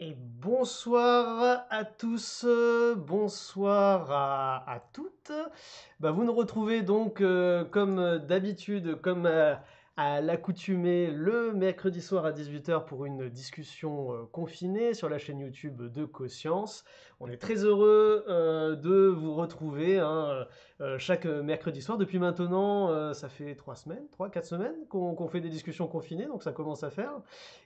Et bonsoir à tous, bonsoir à, toutes. Bah, vous nous retrouvez donc euh, comme d'habitude, comme à l'accoutumée le mercredi soir à 18h pour une discussion euh, confinée sur la chaîne YouTube de Coscience. On est très heureux euh, de vous retrouver hein, chaque mercredi soir. Depuis maintenant, ça fait 3 semaines, 3, 4 semaines qu'on fait des discussions confinées, donc ça commence à faire.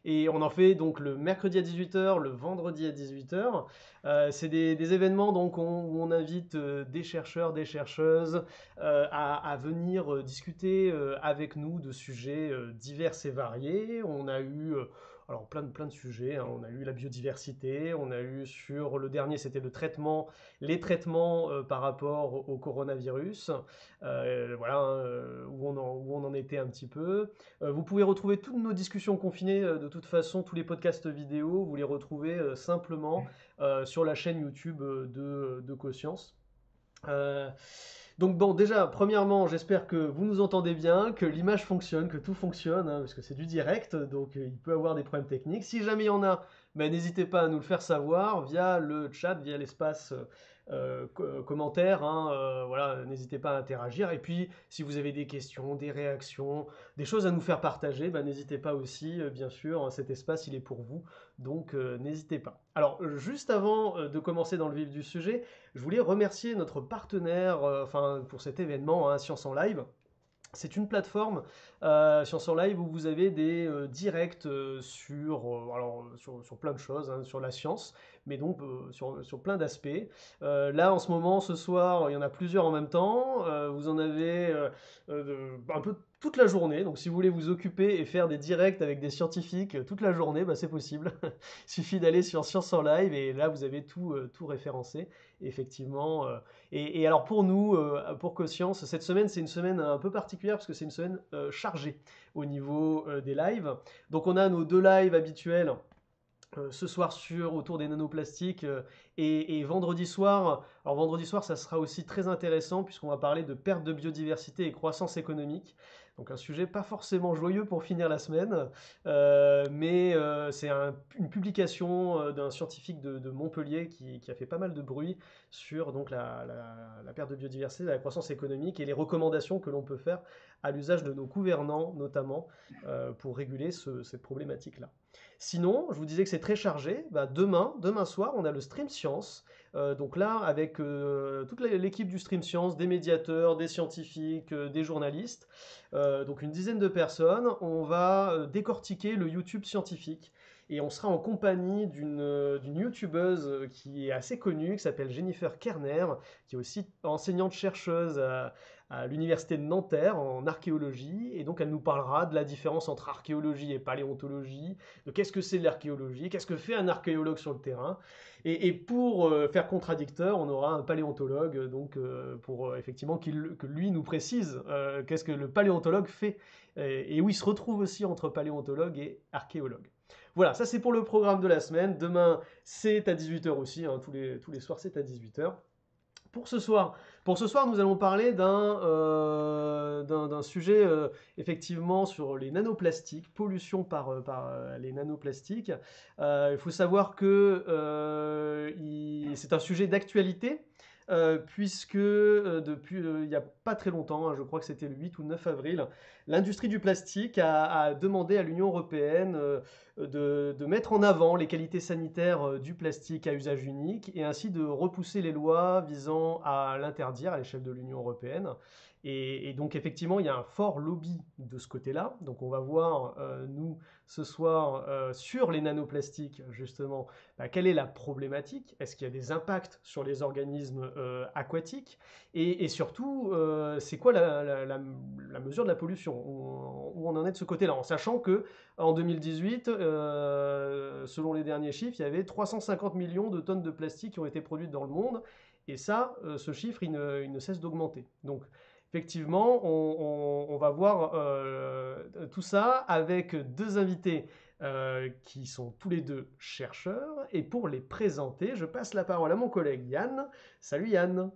Et on en fait donc le mercredi à 18h, le vendredi à 18h. C'est des, événements donc où on invite des chercheurs, des chercheuses à, à, venir discuter avec nous de sujets euh, divers et variés. On a eu euh, alors plein de, sujets. Hein. On a eu la biodiversité, on a eu sur le dernier, c'était le traitement, les traitements euh, par rapport au coronavirus. voilà hein, où, on en, où on en était un petit peu. vous pouvez retrouver toutes nos discussions confinées de toute façon, tous les podcasts vidéo, vous les retrouvez simplement sur la chaîne YouTube de, de Conscience. Donc bon, déjà, premièrement, j'espère que vous nous entendez bien, que l'image fonctionne, que tout fonctionne, hein, parce que c'est du direct, donc euh, il peut y avoir des problèmes techniques. Si jamais il y en a, ben, n'hésitez pas à nous le faire savoir via le chat, via l'espace euh, euh, commentaires. Hein, euh, voilà, n'hésitez pas à interagir. Et puis, si vous avez des questions, des réactions, des choses à nous faire partager, bah, n'hésitez pas aussi, bien sûr. Cet espace, il est pour vous. Donc, n'hésitez pas. Alors, juste avant de commencer dans le vif du sujet, je voulais remercier notre partenaire enfin, pour cet événement, hein, Science en Live. C'est une plateforme Science en Live où vous avez des directs sur, alors, sur, plein de choses, hein, sur la science, mais donc sur, sur, plein d'aspects. là, en ce moment, ce soir, il y en a plusieurs en même temps. vous en avez un peu toute la journée. Donc si vous voulez vous occuper et faire des directs avec des scientifiques toute la journée, bah, c'est possible. Il suffit d'aller sur Science en Live et là, vous avez tout, tout référencé, effectivement. Et, alors pour nous, pour CoScience, cette semaine, c'est une semaine un peu particulière parce que c'est une semaine chargée au niveau des lives. Donc on a nos deux lives habituels euh, ce soir sur autour des nanoplastiques euh, et, vendredi soir. Alors vendredi soir, ça sera aussi très intéressant puisqu'on va parler de perte de biodiversité et croissance économique. Donc un sujet pas forcément joyeux pour finir la semaine, euh, mais c'est une publication d'un scientifique de, Montpellier qui, a fait pas mal de bruit sur donc la, perte de biodiversité, la croissance économique et les recommandations que l'on peut faire à l'usage de nos gouvernants notamment pour réguler cette problématique-là. Sinon, je vous disais que c'est très chargé. Bah, demain, demain soir, on a le Stream Science. Euh, donc là, avec euh, toute l'équipe du Stream Science, des médiateurs, des scientifiques, euh, des journalistes, donc une dizaine de personnes, on va décortiquer le YouTube scientifique. Et on sera en compagnie d'une youtubeuse qui est assez connue, qui s'appelle Jennifer Kerner, qui est aussi enseignante-chercheuse à, à l'université de Nanterre en archéologie, et donc elle nous parlera de la différence entre archéologie et paléontologie, de qu'est-ce que c'est l'archéologie, qu'est-ce que fait un archéologue sur le terrain, et, pour euh, faire contradicteur, on aura un paléontologue, donc euh, pour euh, effectivement que lui nous précise qu'est-ce que le paléontologue fait, et, où il se retrouve aussi entre paléontologue et archéologue. Voilà, ça c'est pour le programme de la semaine. Demain, c'est à 18h aussi, hein, tous, les, tous les soirs c'est à 18h. Pour ce soir, pour ce soir, nous allons parler d'un euh, sujet euh, effectivement sur les nanoplastiques, pollution par, euh, par les nanoplastiques. il faut savoir que c'est un sujet d'actualité. Puisque depuis il n'y a pas très longtemps, hein, je crois que c'était le 8 ou 9 avril, l'industrie du plastique a, demandé à l'Union européenne de, mettre en avant les qualités sanitaires du plastique à usage unique et ainsi de repousser les lois visant à l'interdire à l'échelle de l'Union européenne. Et, donc effectivement, il y a un fort lobby de ce côté-là. Donc on va voir, euh, nous, ce soir, euh, sur les nanoplastiques, justement, bah, quelle est la problématique? Est-ce qu'il y a des impacts sur les organismes euh, aquatiques? Et, surtout, c'est quoi la, mesure de la pollution? Où on en est de ce côté-là? En sachant que en 2018, selon les derniers chiffres, il y avait 350 millions de tonnes de plastique qui ont été produites dans le monde. Et ça, ce chiffre, il ne, cesse d'augmenter. Donc, effectivement, on, va voir euh, tout ça avec deux invités euh, qui sont tous les deux chercheurs. Et pour les présenter, je passe la parole à mon collègue Yann. Salut Yann.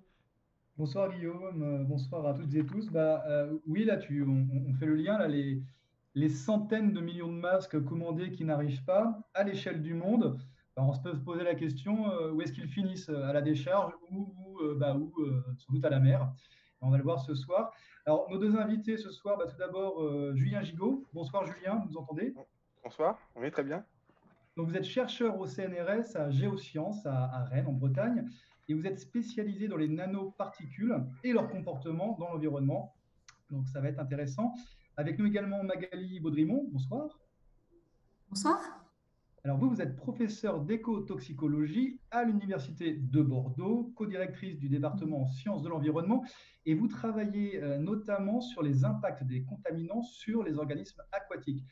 Bonsoir Guillaume, bonsoir à toutes et tous. Bah, oui, là, tu, on, fait le lien, là, les, centaines de millions de masques commandés qui n'arrivent pas à l'échelle du monde. on se peut se poser la question où est-ce qu'ils finissent? À la décharge ou, bah, ou sans doute à la mer? On va le voir ce soir. Alors, nos deux invités ce soir, bah, tout d'abord, Julien Gigot. Bonsoir Julien, vous nous entendez? Bonsoir, oui, très bien. Donc, vous êtes chercheur au CNRS à Géosciences à, Rennes, en Bretagne, et vous êtes spécialisé dans les nanoparticules et leur comportement dans l'environnement. Donc, ça va être intéressant. Avec nous également Magali Baudrimont. Bonsoir. Bonsoir. Alors, vous, vous êtes professeur d'écotoxicologie à l'Université de Bordeaux, co-directrice du département en sciences de l'environnement, et vous travaillez euh, notamment sur les impacts des contaminants sur les organismes aquatiques.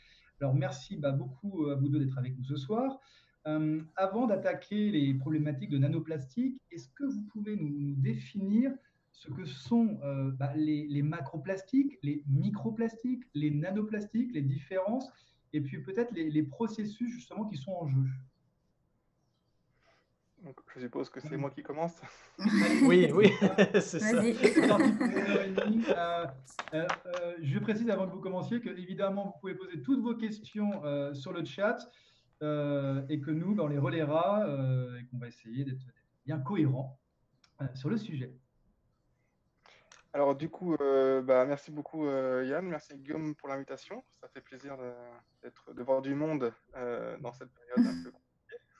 Alors, merci bah, beaucoup à vous deux d'être avec nous ce soir. Euh, avant d'attaquer les problématiques de nanoplastique, est-ce que vous pouvez nous, définir ce que sont euh, bah, les, les, macroplastiques, les microplastiques, les nanoplastiques, les différences, et puis peut-être les, les, processus justement qui sont en jeu je suppose que c'est moi qui commence. oui, oui, c'est ça. Euh, euh, euh, je précise avant que vous commenciez que évidemment vous pouvez poser toutes vos questions sur le chat et que nous, ben, on les relaiera et qu'on va essayer d'être bien cohérent sur le sujet. Alors du coup, bah, merci beaucoup Yann, merci Guillaume pour l'invitation. Ça fait plaisir de, de, voir du monde dans cette période un peu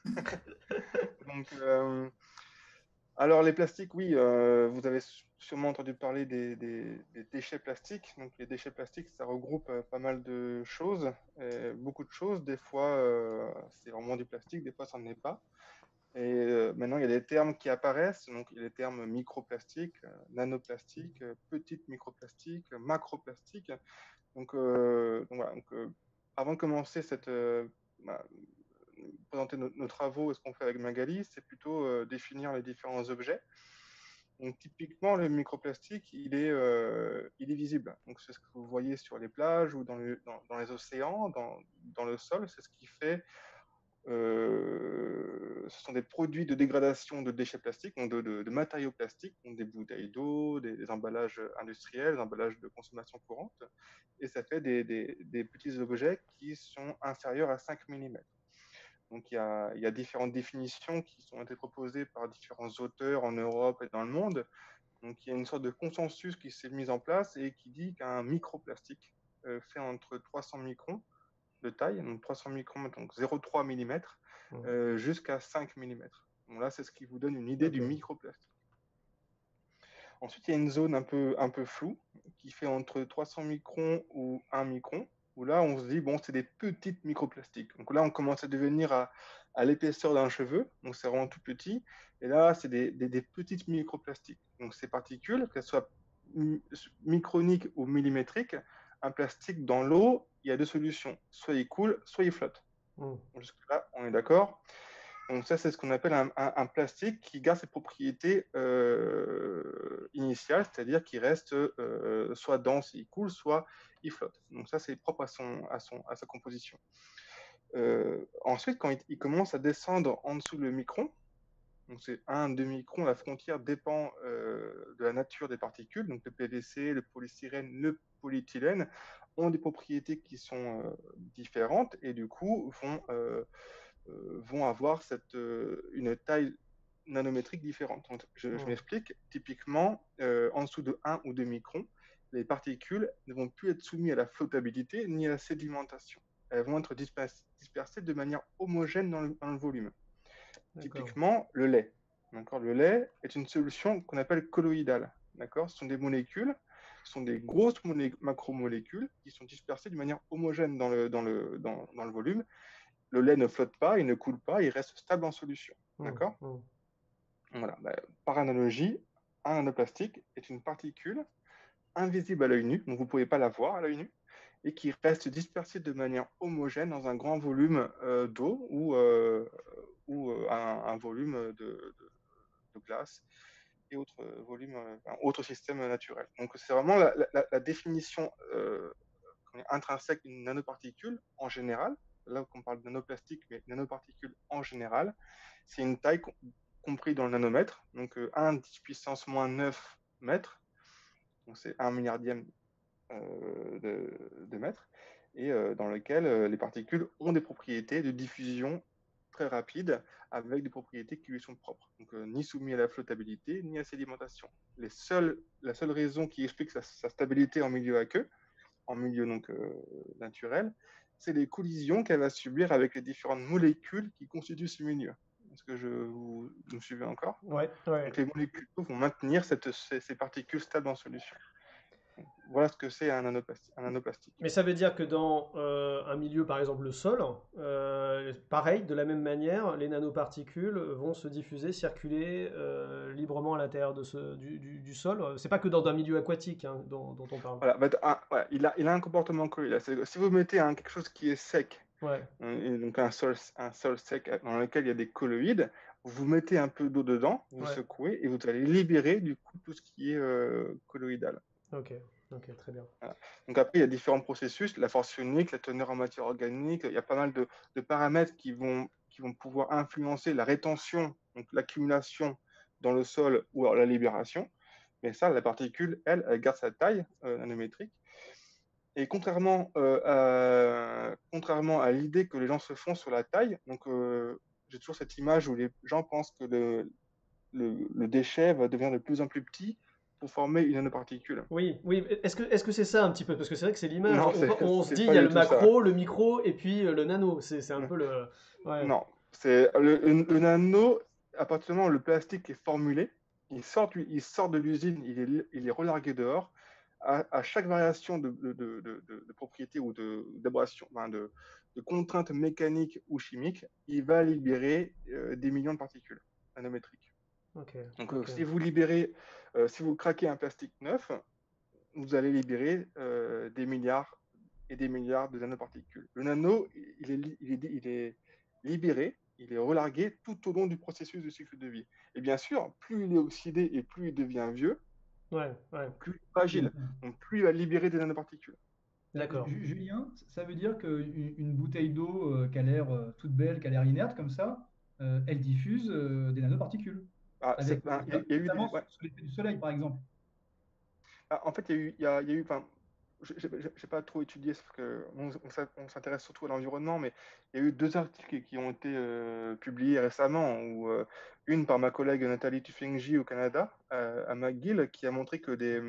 Donc, euh, alors les plastiques, oui, euh, vous avez sûrement entendu parler des, déchets plastiques. Donc les déchets plastiques, ça regroupe euh, pas mal de choses, beaucoup de choses. Des fois, c'est vraiment du plastique, des fois, ça n'en est pas. Et maintenant, il y a des termes qui apparaissent. Donc, les termes microplastique, nanoplastique, petite microplastique, macroplastique. Donc, avant de commencer cette, bah, présenter nos, travaux et ce qu'on fait avec Magali, c'est plutôt euh, définir les différents objets. Donc, typiquement, le microplastique, il est, euh, il est visible. Donc, c'est ce que vous voyez sur les plages ou dans, dans, les océans, dans, dans, le sol. C'est ce qui fait. Euh, ce sont des produits de dégradation de déchets plastiques, donc de, matériaux plastiques, donc des bouteilles d'eau, des, emballages industriels, des emballages de consommation courante. Et ça fait des, petits objets qui sont inférieurs à 5 mm. Donc il y, a, différentes définitions qui sont été proposées par différents auteurs en Europe et dans le monde. Donc il y a une sorte de consensus qui s'est mis en place et qui dit qu'un microplastique euh, fait entre 300 microns de taille, donc 300 microns, donc 0,3 mm, euh, jusqu'à 5 mm. Donc là, c'est ce qui vous donne une idée du microplastique. Ensuite, il y a une zone un peu, un peu floue qui fait entre 300 microns ou 1 micron où là, on se dit, bon, c'est des petites microplastiques. Donc là, on commence à devenir à, l'épaisseur d'un cheveu, donc c'est vraiment tout petit. Et là, c'est des, petites microplastiques. Donc ces particules, qu'elles soient microniques ou millimétriques, un plastique dans l'eau, il y a deux solutions. Soit il coule, soit il flotte. Mmh. Jusque-là, on est d'accord. Donc ça, c'est ce qu'on appelle un, plastique qui garde ses propriétés euh, initiales, c'est-à-dire qu'il reste euh, soit dense il coule, soit il flotte. Donc ça, c'est propre à, son, à, son, à sa composition. Euh, ensuite, quand il, commence à descendre en dessous le micron, donc c'est 1-2 microns, la frontière dépend de la nature des particules, donc le PVC, le polystyrène, le polyéthylène ont des propriétés qui sont différentes et du coup vont euh, vont avoir cette, euh, une taille nanométrique différente. je, m'explique. Typiquement, euh, en dessous de 1 ou 2 microns, les particules ne vont plus être soumises à la flottabilité ni à la sédimentation. Elles vont être dispersées de manière homogène dans le, volume. Typiquement, le lait. Le lait est une solution qu'on appelle colloïdale. Ce sont des molécules, sont des grosses macromolécules qui sont dispersées de manière homogène dans le, dans le, dans, dans le volume le lait ne flotte pas, il ne coule pas, il reste stable en solution. Mmh, D'accord? mmh. Voilà. Bah, par analogie, un nanoplastique est une particule invisible à l'œil nu, donc vous ne pouvez pas la voir à l'œil nu, et qui reste dispersée de manière homogène dans un grand volume euh, d'eau ou, euh, ou euh, un, volume de, glace et autres volumes, autres systèmes naturels. Donc c'est vraiment la, définition intrinsèque d'une nanoparticule en général, là qu'on parle de nanoplastique, mais nanoparticules en général, c'est une taille comprise dans le nanomètre, donc 1 euh, 10 puissance moins 9 mètres, donc c'est 1 milliardième euh, de, mètre, et euh, dans lequel les particules ont des propriétés de diffusion très rapide, avec des propriétés qui lui sont propres. Donc, ni soumis à la flottabilité, ni à la sédimentation. Les seuls, la seule raison qui explique sa, stabilité en milieu aqueux, en milieu donc, naturel, c'est les collisions qu'elle va subir avec les différentes molécules qui constituent ce milieu. Est-ce que je vous, me suivez encore? Ouais, Donc, les molécules vont maintenir cette, ces, particules stables en solution. Voilà ce que c'est un, nanoplastique. Mais ça veut dire que dans euh, un milieu, par exemple le sol, euh, pareil, de la même manière, les nanoparticules vont se diffuser, circuler euh, librement à l'intérieur de ce, du, du, sol. C'est pas que dans un milieu aquatique hein, dont, on parle. Voilà, bah, il, a, il, a, un comportement colloïdal. Si vous mettez quelque chose qui est sec, donc un sol, un sol sec dans lequel il y a des colloïdes, vous mettez un peu d'eau dedans, vous secouez et vous allez libérer du coup tout ce qui est colloïdal. Ok. Donc après, il y a différents processus, la force ionique, la teneur en matière organique, il y a pas mal de, paramètres qui vont, pouvoir influencer la rétention, donc l'accumulation dans le sol ou la libération. Mais ça, la particule, elle, elle garde sa taille euh, nanométrique. Et contrairement, euh, à, l'idée que les gens se font sur la taille, donc euh, j'ai toujours cette image où les gens pensent que le, le, le, déchet va devenir de plus en plus petit former une nanoparticule. Oui, oui. Est-ce que est-ce que c'est ça un petit peu? Parce que c'est vrai que c'est l'image. On, se dit il y a le macro, le micro et puis euh, le nano. C'est un peu le. Non, c'est le, nano. À partir du moment où le plastique est formulé, il sort, il sort de l'usine, il est, il est relargué dehors. À, chaque variation de, de, de, de propriété ou d'abrasion, de, de, contraintes mécaniques ou chimiques, il va libérer euh, des millions de particules nanométriques. Donc, euh, si vous libérez, euh, si vous craquez un plastique neuf, vous allez libérer euh, des milliards et des milliards de nanoparticules. Le nano, il est, il, est, libéré, il est relargué tout au long du processus de cycle de vie. Et bien sûr, plus il est oxydé et plus il devient vieux, plus fragile, donc plus il va libérer des nanoparticules. D'accord. Julien, ça veut dire qu'une une bouteille d'eau qui a l'air toute belle, qui a l'air inerte comme ça, elle diffuse des nanoparticules. Ah, il y, a, eu des, du soleil, par exemple. Ah, en fait, il y a eu, il y a, eu, enfin, je n'ai pas trop étudié parce que on, s'intéresse surtout à l'environnement, mais il y a eu deux articles qui ont été euh, publiés récemment, ou euh, une par ma collègue Nathalie Tufengji au Canada, euh, à McGill, qui a montré que, des,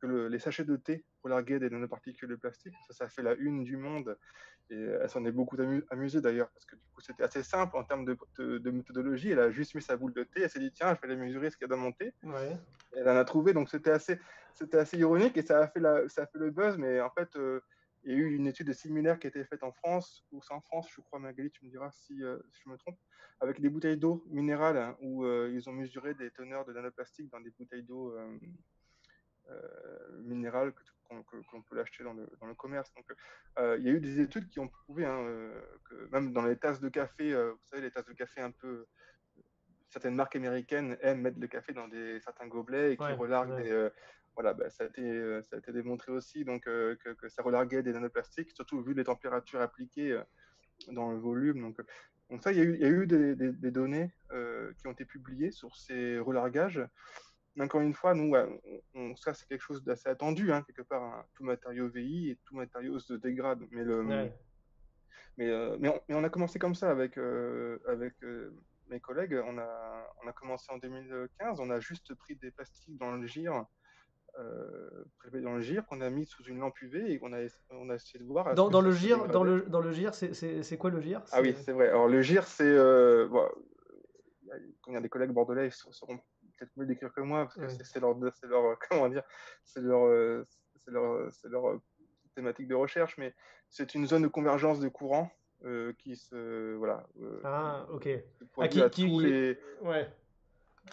que les sachets de thé relarguaient des nanoparticules de plastique. Ça, ça fait la une du monde et elle s'en est beaucoup amusée d'ailleurs, parce que du coup, c'était assez simple en termes de, méthodologie. Elle a juste mis sa boule de thé, elle s'est dit, tiens, je vais aller mesurer ce qu'il y a dans mon thé. Elle en a trouvé, donc c'était assez, c'était assez ironique et ça a, fait la, ça a fait le buzz, mais en fait, euh, il y a eu une étude similaire qui a été faite en France, ou c'est en France, je crois, Magali, tu me diras si, euh, je me trompe, avec des bouteilles d'eau minérales, hein, où euh, ils ont mesuré des teneurs de nanoplastique dans des bouteilles d'eau minérales que qu'on peut l'acheter dans le, dans le, commerce. Donc, euh, il y a eu des études qui ont prouvé hein, euh, que même dans les tasses de café, euh, vous savez, les tasses de café un peu. Certaines marques américaines aiment mettre le café dans des, certains gobelets et qui relarguent des. voilà, bah, ça, a été, ça a été démontré aussi donc, que, que, ça relarguait des nanoplastiques, surtout vu les températures appliquées dans le volume. Donc, donc ça, il y a eu, il y a eu des, des, des données qui ont été publiées sur ces relargages encore une fois, nous, on, ça c'est quelque chose d'assez attendu, hein, quelque part, hein. tout matériau VI et tout matériau se dégrade. Mais, le, mais, euh, mais, on, a commencé comme ça avec, euh, avec euh, mes collègues. On a, on a commencé en 2015, on a juste pris des plastiques dans le gire. prélevés dans le gire qu'on a mis sous une lampe UV et on a, on a essayé de voir. Dans, dans le gire, dans le, dans le gire, c'est quoi le gire? Ah oui, c'est vrai. Alors le gire, c'est. Bon, il y a des collègues bordelais, ils seront peut-être mieux décrire que moi, parce que c'est leur, leur, comment dire, c'est leur, euh, leur, leur, euh, thématique de recherche, mais c'est une zone de convergence de courants euh, qui se, voilà. ah, ok. Ah, qui, tous les... ouais.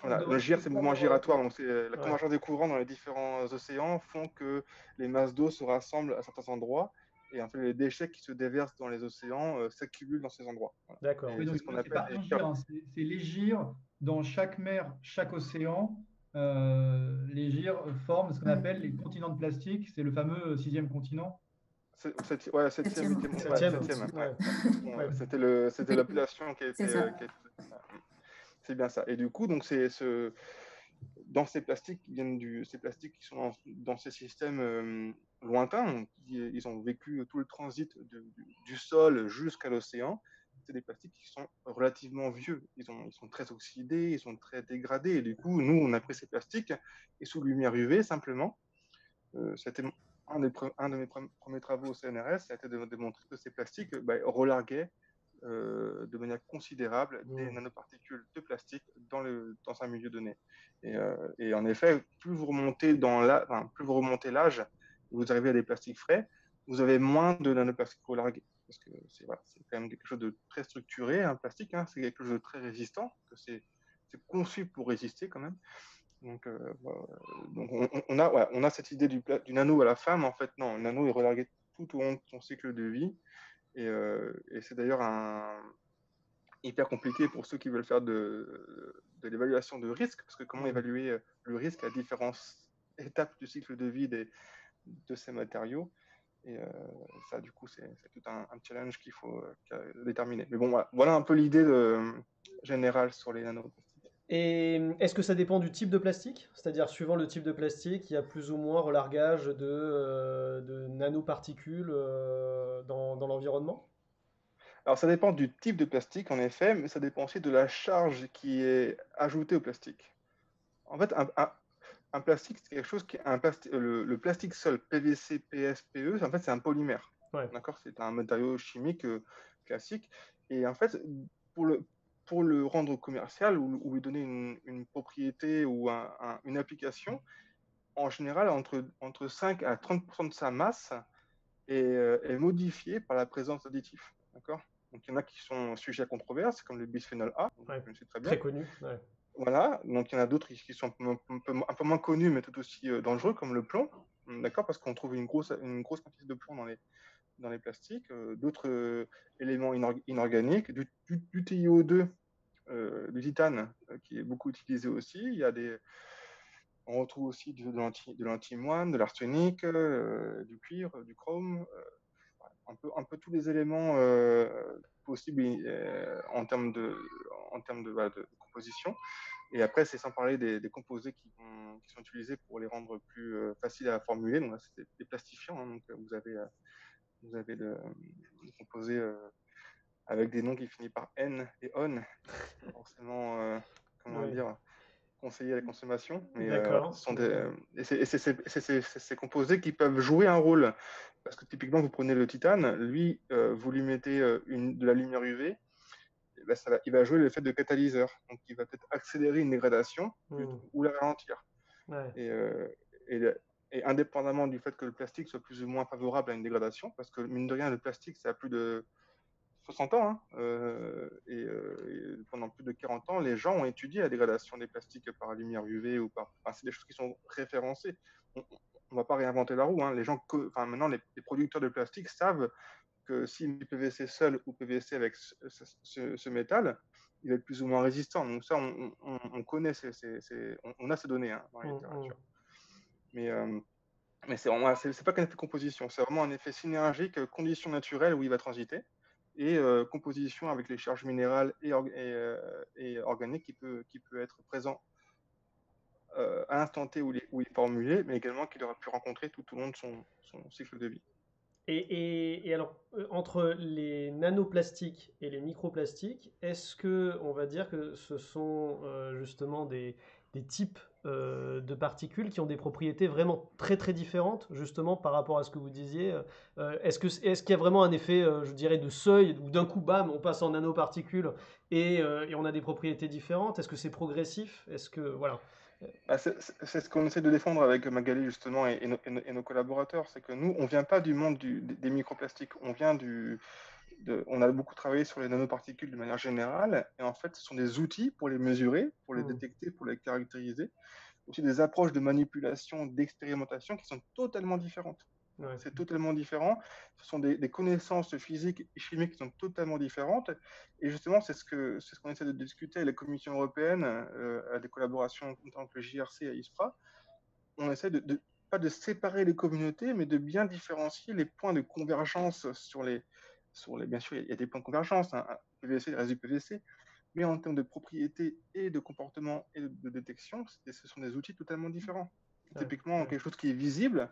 Voilà, le gire, c'est le mouvement giratoire. Donc, c'est la convergence des courants dans les différents océans font que les masses d'eau se rassemblent à certains endroits et en fait, les déchets qui se déversent dans les océans s'accumulent dans ces endroits. D'accord. c'est ce qu'on appelle C'est les gires dans chaque mer, chaque océan, euh, les gyres forment ce qu'on appelle les continents de plastique. C'est le fameux sixième continent. ouais, septième, C'était l'appellation qui a été. C'est bien ça. Et du coup, donc c'est ce, dans ces plastiques qui viennent du, ces plastiques qui sont dans, ces systèmes euh, lointains, ils ont vécu tout le transit du, du sol jusqu'à l'océan c'est des plastiques qui sont relativement vieux. Ils, ont, ils sont très oxydés, ils sont très dégradés. Et du coup, nous, on a pris ces plastiques et sous lumière UV, simplement, euh, c'était un, un, de mes premiers travaux au CNRS, ça a été de démontrer que ces plastiques bah, relarguaient euh, de manière considérable des mmh. nanoparticules de plastique dans, le, dans un milieu donné. Et, euh, et en effet, plus vous remontez dans la, enfin, plus vous remontez l'âge, vous arrivez à des plastiques frais, vous avez moins de nanoplastiques relargués. Parce que c'est voilà, quand même quelque chose de très structuré, un plastique, hein, c'est quelque chose de très résistant, que c'est conçu pour résister quand même. Donc, euh, donc on, on, a, ouais, on a cette idée du, du, nano à la fin, mais en fait, non, le nano est relargué tout au long de son cycle de vie. Et, euh, et c'est d'ailleurs un, hyper compliqué pour ceux qui veulent faire de, de l'évaluation de risque, parce que comment mmh. évaluer le risque à différentes étapes du cycle de vie des, de ces matériaux. Et euh, ça, du coup, c'est tout un, un challenge qu'il faut euh, déterminer. Mais bon, voilà, voilà un peu l'idée générale sur les nanoplastiques. Et est-ce que ça dépend du type de plastique? C'est-à-dire, suivant le type de plastique, il y a plus ou moins relargage de, euh, de nanoparticules dans, dans l'environnement? Alors, ça dépend du type de plastique, en effet, mais ça dépend aussi de la charge qui est ajoutée au plastique. En fait, un, un plastique, c'est quelque chose qui est un le, plastique seul, PVC, PS, PE, en fait, c'est un polymère. D'accord? C'est un matériau chimique euh, classique. Et en fait, pour le, pour le rendre commercial ou, lui donner une, propriété ou une application, en général, entre, entre 5 à 30% de sa masse est, euh, est modifiée par la présence d'additifs. D'accord? Donc, il y en a qui sont sujets à controverse, comme le bisphénol A, très, bien. très connu. Voilà, donc il y en a d'autres qui sont un peu, moins connus, mais tout aussi euh, dangereux, comme le plomb, d'accord, parce qu'on trouve une grosse, une grosse quantité de plomb dans les, dans les plastiques, euh, d'autres euh, éléments inorganiques, du, du, TiO2, du titane, qui est beaucoup utilisé aussi. Il y a des, on retrouve aussi de, de l'antimoine, de l'arsenic, du cuivre, du chrome, un peu, un peu tous les éléments possibles en termes de, en termes de, de composition. Et après, c'est sans parler des, composés qui, qui, sont utilisés pour les rendre plus euh, faciles à formuler. Donc, c'est des plastifiants. Hein. donc, vous avez, euh, vous avez le, des composés euh, avec des noms qui finissent par N et ON. Forcément, comment dire, conseillé à la consommation. Mais ce sont des, et c'est ces composés qui peuvent jouer un rôle. Parce que typiquement, vous prenez le titane, lui, vous lui mettez une, de la lumière UV bah, il va jouer l'effet de catalyseur. Donc, il va peut-être accélérer une dégradation mmh. ou la ralentir. Euh, et, indépendamment du fait que le plastique soit plus ou moins favorable à une dégradation, parce que mine de rien, le plastique, ça a plus de 60 ans, hein, euh, euh, et, pendant plus de 40 ans, les gens ont étudié la dégradation des plastiques par lumière UV ou par. c'est des choses qui sont référencées. On ne va pas réinventer la roue. Hein. Les gens, enfin, maintenant, les, les, producteurs de plastique savent que si du PVC seul ou PVC avec ce, métal, il va être plus ou moins résistant. Donc ça, on, connaît, on, a ces données hein, dans la mmh, littérature. Mmh. Mais, euh, mais c'est pas qu'un effet composition, c'est vraiment un effet synergique, euh, conditions naturelles où il va transiter, et euh, composition avec les charges minérales et, et, organiques qui peut, qui peut être présent à l'instant T où il, est, formulé, mais également qu'il aura pu rencontrer tout au long de son, cycle de vie. Et, alors, euh, entre les nanoplastiques et les microplastiques, est-ce que on va dire que ce sont euh, justement des, types euh, de particules qui ont des propriétés vraiment très très différentes, justement par rapport à ce que vous disiez Est-ce qu'il y a vraiment un effet, je dirais, de seuil, où d'un coup, bam, on passe en nanoparticules et, et on a des propriétés différentes? Est-ce que c'est progressif? Est-ce que, voilà. Bah, c'est ce qu'on essaie de défendre avec Magali justement et, nos collaborateurs, c'est que nous, on vient pas du monde des microplastiques, on vient du, on a beaucoup travaillé sur les nanoparticules de manière générale, et en fait, ce sont des outils pour les mesurer, pour les mmh. détecter, pour les caractériser, aussi des approches de manipulation, d'expérimentation qui sont totalement différentes. C'est totalement différent. Ce sont des, connaissances physiques et chimiques qui sont totalement différentes. Et justement, c'est ce qu'on ce qu'on essaie de discuter avec la Commission européenne, euh, à des collaborations tant que le JRC et ISPRA. On essaie de, pas de séparer les communautés, mais de bien différencier les points de convergence sur les. Sur les bien sûr, il y a des points de convergence, hein, PVC, reste du PVC, mais en termes de propriété et de comportement et de, détection, ce sont des outils totalement différents. Typiquement, quelque chose qui est visible,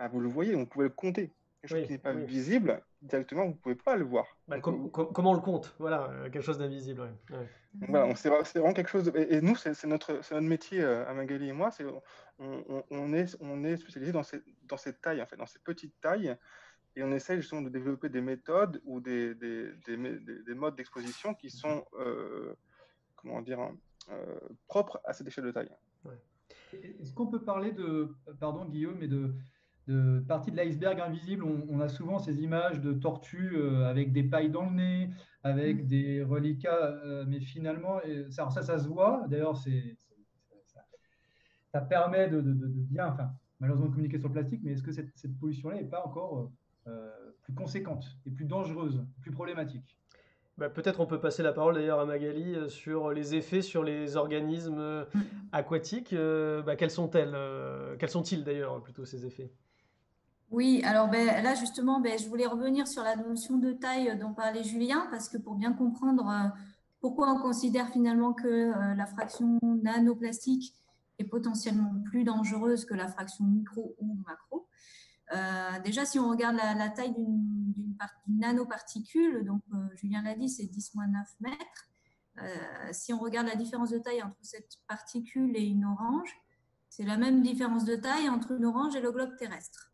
bah, vous le voyez, on pouvait le compter. quelque chose qui n'est pas visible, directement, vous ne pouvez pas le voir. Bah, comment on le compte? Voilà, euh, quelque chose d'invisible. Voilà, c'est vraiment quelque chose. Et, nous, c'est notre, notre métier, euh, à Magali et moi, on, on, est, on est spécialisé dans ces, dans ces tailles, en fait, dans ces petites tailles. Et on essaie justement de développer des méthodes ou des, des, des, des modes d'exposition qui sont, euh, comment dire, propres à cette échelle de taille. Est-ce qu'on peut parler de, pardon Guillaume, mais de, de partie de l'iceberg invisible, on, a souvent ces images de tortues euh, avec des pailles dans le nez, avec mm. des reliquats, euh, mais finalement, ça, ça, ça, se voit. D'ailleurs, c'est, ça, permet de, bien, enfin, malheureusement, communiquer sur le plastique, mais est-ce que cette, pollution-là n'est pas encore euh, plus conséquente et plus dangereuse, plus problématique? Bah, Peut-être on peut passer la parole d'ailleurs à Magali sur les effets sur les organismes mm. aquatiques. Bah, quels sont-elles Quels sont-ils d'ailleurs plutôt ces effets? Oui, alors ben, là justement, ben, je voulais revenir sur la notion de taille dont parlait Julien, parce que pour bien comprendre euh, pourquoi on considère finalement que euh, la fraction nanoplastique est potentiellement plus dangereuse que la fraction micro ou macro. Euh, déjà, si on regarde la, taille d'une nanoparticule, donc Julien l'a dit, c'est 10-9 mètres. si on regarde la différence de taille entre cette particule et une orange, c'est la même différence de taille entre une orange et le globe terrestre.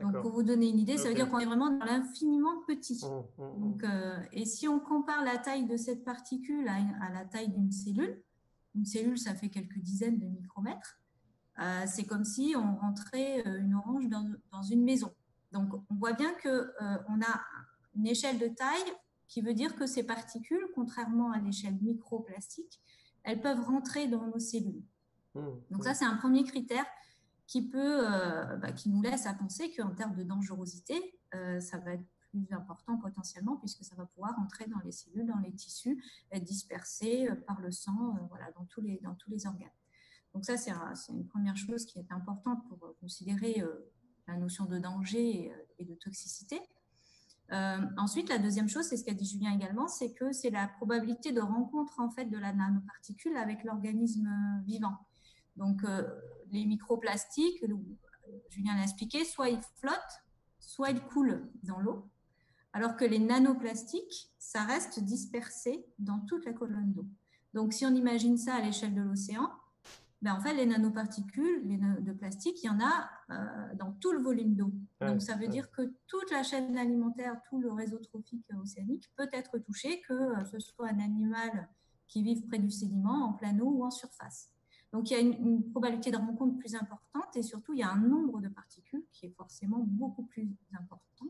Donc, pour vous donner une idée, ça veut dire qu'on est vraiment dans l'infiniment petit. Mmh, mmh, mmh. Donc, euh, et si on compare la taille de cette particule à, la taille d'une cellule, une cellule, ça fait quelques dizaines de micromètres, euh, c'est comme si on rentrait euh, une orange dans, dans une maison. Donc, on voit bien qu'on a une échelle de taille qui veut dire que ces particules, contrairement à l'échelle microplastique, elles peuvent rentrer dans nos cellules. Donc, ça, c'est un premier critère qui, peut, euh, bah, qui nous laisse à penser qu'en termes de dangerosité, euh, ça va être plus important potentiellement puisque ça va pouvoir entrer dans les cellules, dans les tissus, être dispersé euh, par le sang, voilà, dans, tous les, dans tous les organes. Donc ça, c'est une première chose qui est importante pour considérer la notion de danger et, de toxicité. ensuite, la deuxième chose, c'est ce qu'a dit Julien également, c'est que c'est la probabilité de rencontre en fait de la nanoparticule avec l'organisme vivant. Donc, les microplastiques, Julien l'a expliqué, soit ils flottent, soit ils coulent dans l'eau, alors que les nanoplastiques, ça reste dispersé dans toute la colonne d'eau. Donc, si on imagine ça à l'échelle de l'océan, ben en fait, les nanoparticules les de plastique, il y en a euh, dans tout le volume d'eau. Donc, ça veut dire que toute la chaîne alimentaire, tout le réseau trophique océanique peut être touché, que euh, ce soit un animal qui vive près du sédiment, en plein eau ou en surface. Donc il y a une, probabilité de rencontre plus importante et surtout il y a un nombre de particules qui est forcément beaucoup plus important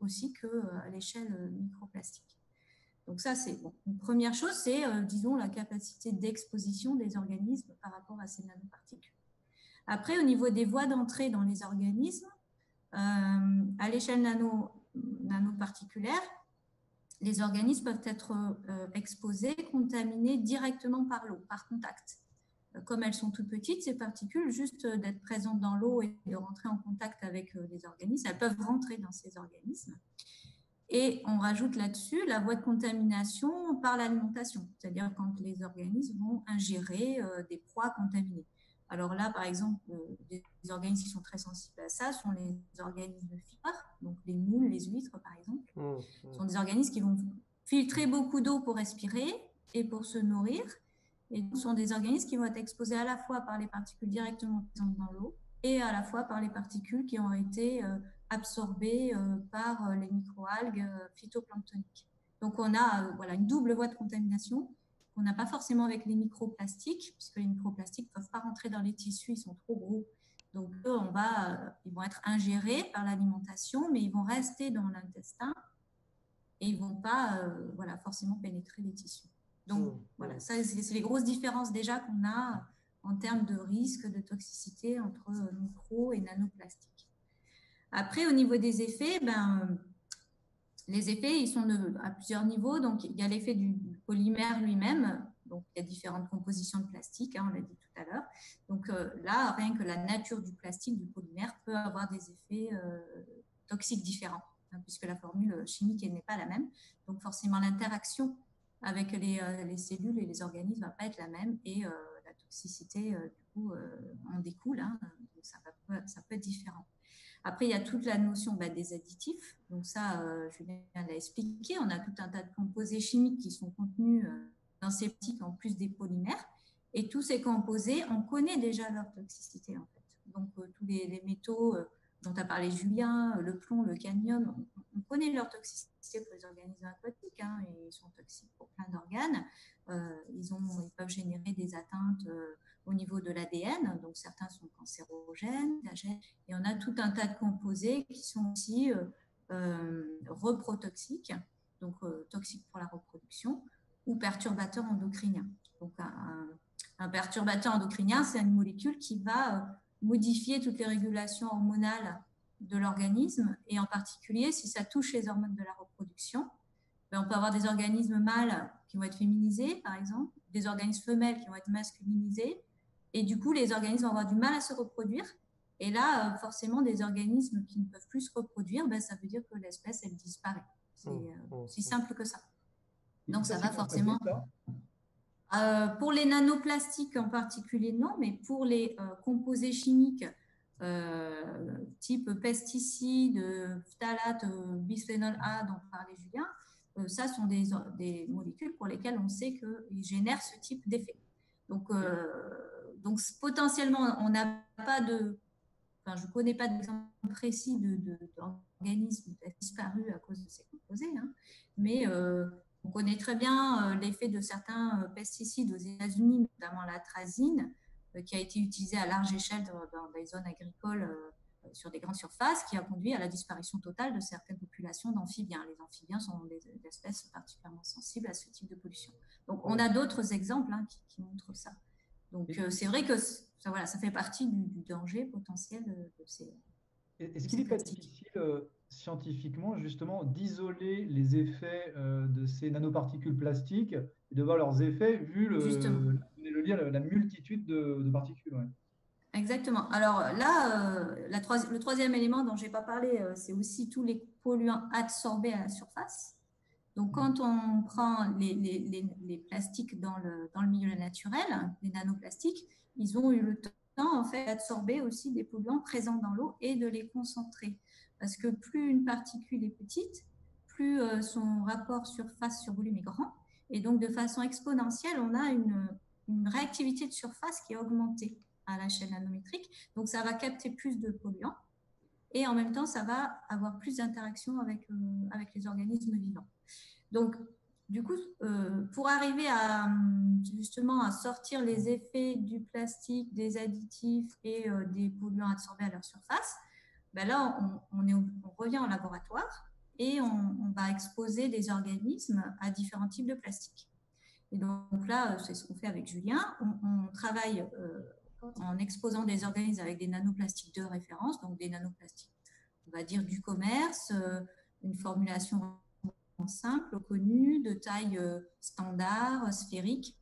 aussi qu'à euh, l'échelle euh, microplastique. Donc ça, c'est. Une première chose, c'est, euh, disons, la capacité d'exposition des organismes par rapport à ces nanoparticules. Après, au niveau des voies d'entrée dans les organismes, à l'échelle nano, nanoparticulaire, les organismes peuvent être exposés, contaminés directement par l'eau, par contact comme elles sont toutes petites, ces particules, juste d'être présentes dans l'eau et de rentrer en contact avec euh, les organismes, elles peuvent rentrer dans ces organismes. Et on rajoute là-dessus la voie de contamination par l'alimentation, c'est-à-dire quand les organismes vont ingérer euh, des proies contaminées. Alors là, par exemple, euh, des organismes qui sont très sensibles à ça sont les organismes fibres, donc les moules, les huîtres, par exemple. Mmh, mmh. Ce sont des organismes qui vont filtrer beaucoup d'eau pour respirer et pour se nourrir, et ce sont des organismes qui vont être exposés à la fois par les particules directement présentes dans l'eau et à la fois par les particules qui ont été euh, absorbées euh, par euh, les microalgues phytoplanctoniques. Donc on a voilà, une double voie de contamination qu'on n'a pas forcément avec les microplastiques, puisque les microplastiques ne peuvent pas rentrer dans les tissus, ils sont trop gros. Donc on va, ils vont être ingérés par l'alimentation, mais ils vont rester dans l'intestin et ils ne vont pas voilà, forcément pénétrer les tissus. Donc, mmh. voilà, ça, c'est les grosses différences déjà qu'on a en termes de risque de toxicité entre micro et nanoplastique. Après, au niveau des effets, ben, les effets, ils sont à plusieurs niveaux. Donc, il y a l'effet du, polymère lui-même. Donc, il y a différentes compositions de plastique, hein, on l'a dit tout à l'heure. Donc, euh, là, rien que la nature du plastique, du polymère, peut avoir des effets euh, toxiques différents, hein, puisque la formule chimique n'est pas la même. Donc, forcément, l'interaction avec euh, les, cellules et les organismes ne va pas être la même et euh, la toxicité, euh, du coup, en découle. Hein, ça, peut être différent. Après, il y a toute la notion bah, des additifs. Donc ça, Julien l'a expliqué. On a tout un tas de composés chimiques qui sont contenus dans ces petites en plus des polymères. Et tous ces composés, on connaît déjà leur toxicité. Donc tous les, métaux dont a parlé Julien, le plomb, le cadmium, on, connaît leur toxicité pour les organismes aquatiques. Hein, et ils sont toxiques pour plein d'organes. ils, ont, ils peuvent générer des atteintes au niveau de l'ADN. Donc, certains sont cancérogènes, et on a tout un tas de composés qui sont aussi euh, euh, reprotoxiques, donc euh, toxiques pour la reproduction, ou perturbateurs endocriniens. Donc, un, perturbateur endocrinien, c'est une molécule qui va modifier toutes les régulations hormonales de l'organisme, et en particulier, si ça touche les hormones de la reproduction, ben, on peut avoir des organismes mâles qui vont être féminisés, par exemple, des organismes femelles qui vont être masculinisés, et du coup, les organismes vont avoir du mal à se reproduire. Et là, euh, forcément, des organismes qui ne peuvent plus se reproduire, ben, ça veut dire que l'espèce, elle disparaît. C'est mmh, euh, mmh, simple que ça. Donc, ça, va forcément. Euh, pour les nanoplastiques en particulier, non, mais pour les composés chimiques type pesticides, phtalates, bisphénol A dont parlait Julien, ça sont des, molécules pour lesquelles on sait qu'ils génèrent ce type d'effet. Donc, donc potentiellement, on n'a pas de, enfin, je ne connais pas d'exemple précis d'organismes de, disparus à cause de ces composés, hein. mais euh, on connaît très bien euh, l'effet de certains euh, pesticides aux États-Unis, notamment la trazine, qui a été utilisée à large échelle dans, des zones agricoles sur des grandes surfaces, qui a conduit à la disparition totale de certaines populations d'amphibiens. Les amphibiens sont des, espèces particulièrement sensibles à ce type de pollution. Donc on a d'autres exemples hein, qui montrent ça. Donc, euh, c'est vrai que ça, voilà, ça fait partie du, danger potentiel de ces. Est-ce qu'il n'est pas difficile euh, scientifiquement, justement, d'isoler les effets euh, de ces nanoparticules plastiques et de voir leurs effets vu le, le dire, la, multitude de, particules Exactement. Alors là, la le troisième élément dont je n'ai pas parlé, c'est aussi tous les polluants absorbés à la surface. Donc, quand on prend les, plastiques dans le, dans le, milieu naturel, les nanoplastiques, ils ont eu le temps en fait d'absorber aussi des polluants présents dans l'eau et de les concentrer. Parce que plus une particule est petite, plus euh, son rapport surface sur volume est grand. Et donc, de façon exponentielle, on a une, réactivité de surface qui est augmentée à la chaîne nanométrique. Donc, ça va capter plus de polluants. Et en même temps, ça va avoir plus d'interaction avec, euh, avec les organismes vivants. Donc, du coup, euh, pour arriver à justement à sortir les effets du plastique, des additifs et euh, des polluants absorbés à leur surface, ben là, on, revient au laboratoire et on, va exposer des organismes à différents types de plastique. Et donc là, c'est ce qu'on fait avec Julien. On, travaille euh, en exposant des organismes avec des nanoplastiques de référence, donc des nanoplastiques, on va dire du commerce, une formulation simple, connu, de taille euh, standard, sphérique.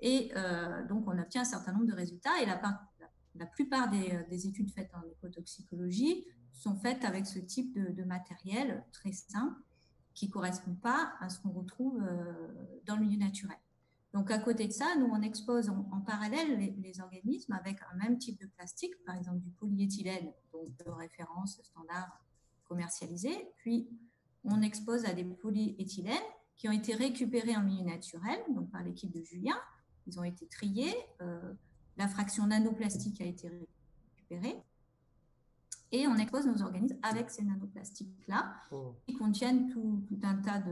Et euh, donc, on obtient un certain nombre de résultats. Et la, plupart euh, des, études faites en écotoxicologie sont faites avec ce type de, matériel très simple qui ne correspond pas à ce qu'on retrouve dans le milieu naturel. Donc, à côté de ça, nous, on expose en, parallèle les, organismes avec un même type de plastique, par exemple du polyéthylène, donc de référence standard commercialisé, puis on expose à des polyéthylènes qui ont été récupérés en milieu naturel, donc par l'équipe de Julien. Ils ont été triés, euh, la fraction nanoplastique a été récupérée, et on expose nos organismes avec ces nanoplastiques-là, oh. qui contiennent tout, un tas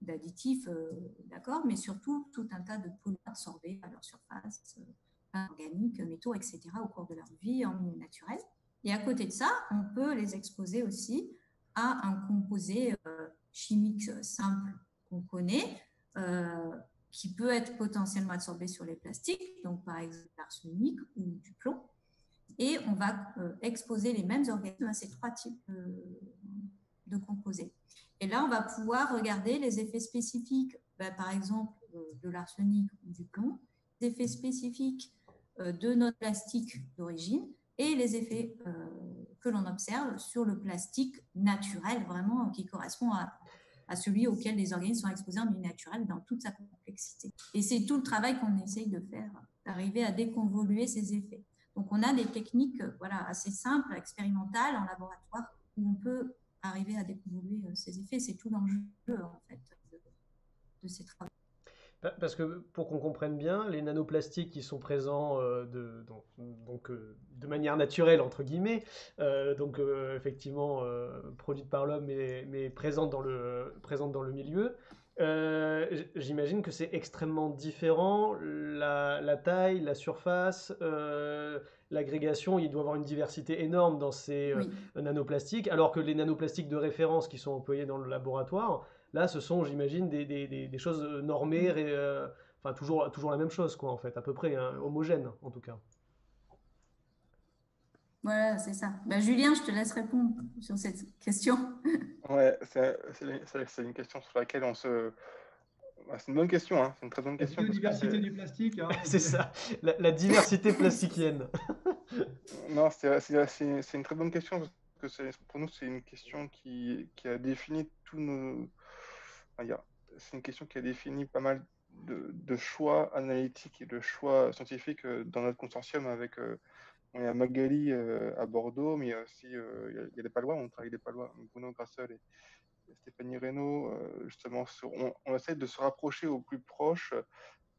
d'additifs, euh, d'accord, mais surtout tout un tas de polluants absorbés à leur surface, euh, organiques, métaux, etc., au cours de leur vie en milieu naturel. Et à côté de ça, on peut les exposer aussi un composé euh, chimique simple qu'on connaît, euh, qui peut être potentiellement absorbé sur les plastiques, donc par exemple l'arsenic ou du plomb. Et on va euh, exposer les mêmes organismes à ces trois types de composés. Et là, on va pouvoir regarder les effets spécifiques, ben, par exemple de l'arsenic ou du plomb, les effets spécifiques de notre plastique d'origine et les effets que l'on observe sur le plastique naturel, vraiment, qui correspond à, celui auquel les organismes sont exposés en milieu naturel dans toute sa complexité. Et c'est tout le travail qu'on essaye de faire, d'arriver à déconvoluer ces effets. Donc, on a des techniques voilà, assez simples, expérimentales en laboratoire, où on peut arriver à découvrir ces effets. C'est tout l'enjeu, en fait, de ces travaux. Parce que pour qu'on comprenne bien, les nanoplastiques qui sont présents euh, de, donc, euh, de manière naturelle, entre guillemets, euh, donc effectivement produites par l'homme mais, mais présentes, dans le, présentes dans le milieu, j'imagine que c'est extrêmement différent. La, la, taille, la surface, l'agrégation, il doit y avoir une diversité énorme dans ces nanoplastiques, alors que les nanoplastiques de référence qui sont employés dans le laboratoire, Là, ce sont, j'imagine, des, des, des, choses normées, mm. euh, enfin toujours, toujours la même chose, quoi, en fait, à peu près, hein, homogène, en tout cas. Voilà, c'est ça. Ben, Julien, je te laisse répondre sur cette question. Ouais, c'est une question sur laquelle on se. Bah, c'est une bonne question, hein. c'est une très bonne question. La diversité du plastique. Hein. c'est ça, la, diversité plastiquienne. non, c'est une très bonne question parce que pour nous, c'est une question qui, qui, a défini tous nos, c'est une question qui a défini pas mal de, choix analytiques et de choix scientifiques euh, dans notre consortium avec euh, il y a Magali euh, à Bordeaux, mais aussi il y a, des Palois, on travaille des Palois, Bruno Grassel et, Stéphanie Reynaud, justement, on, essaie de se rapprocher au plus proche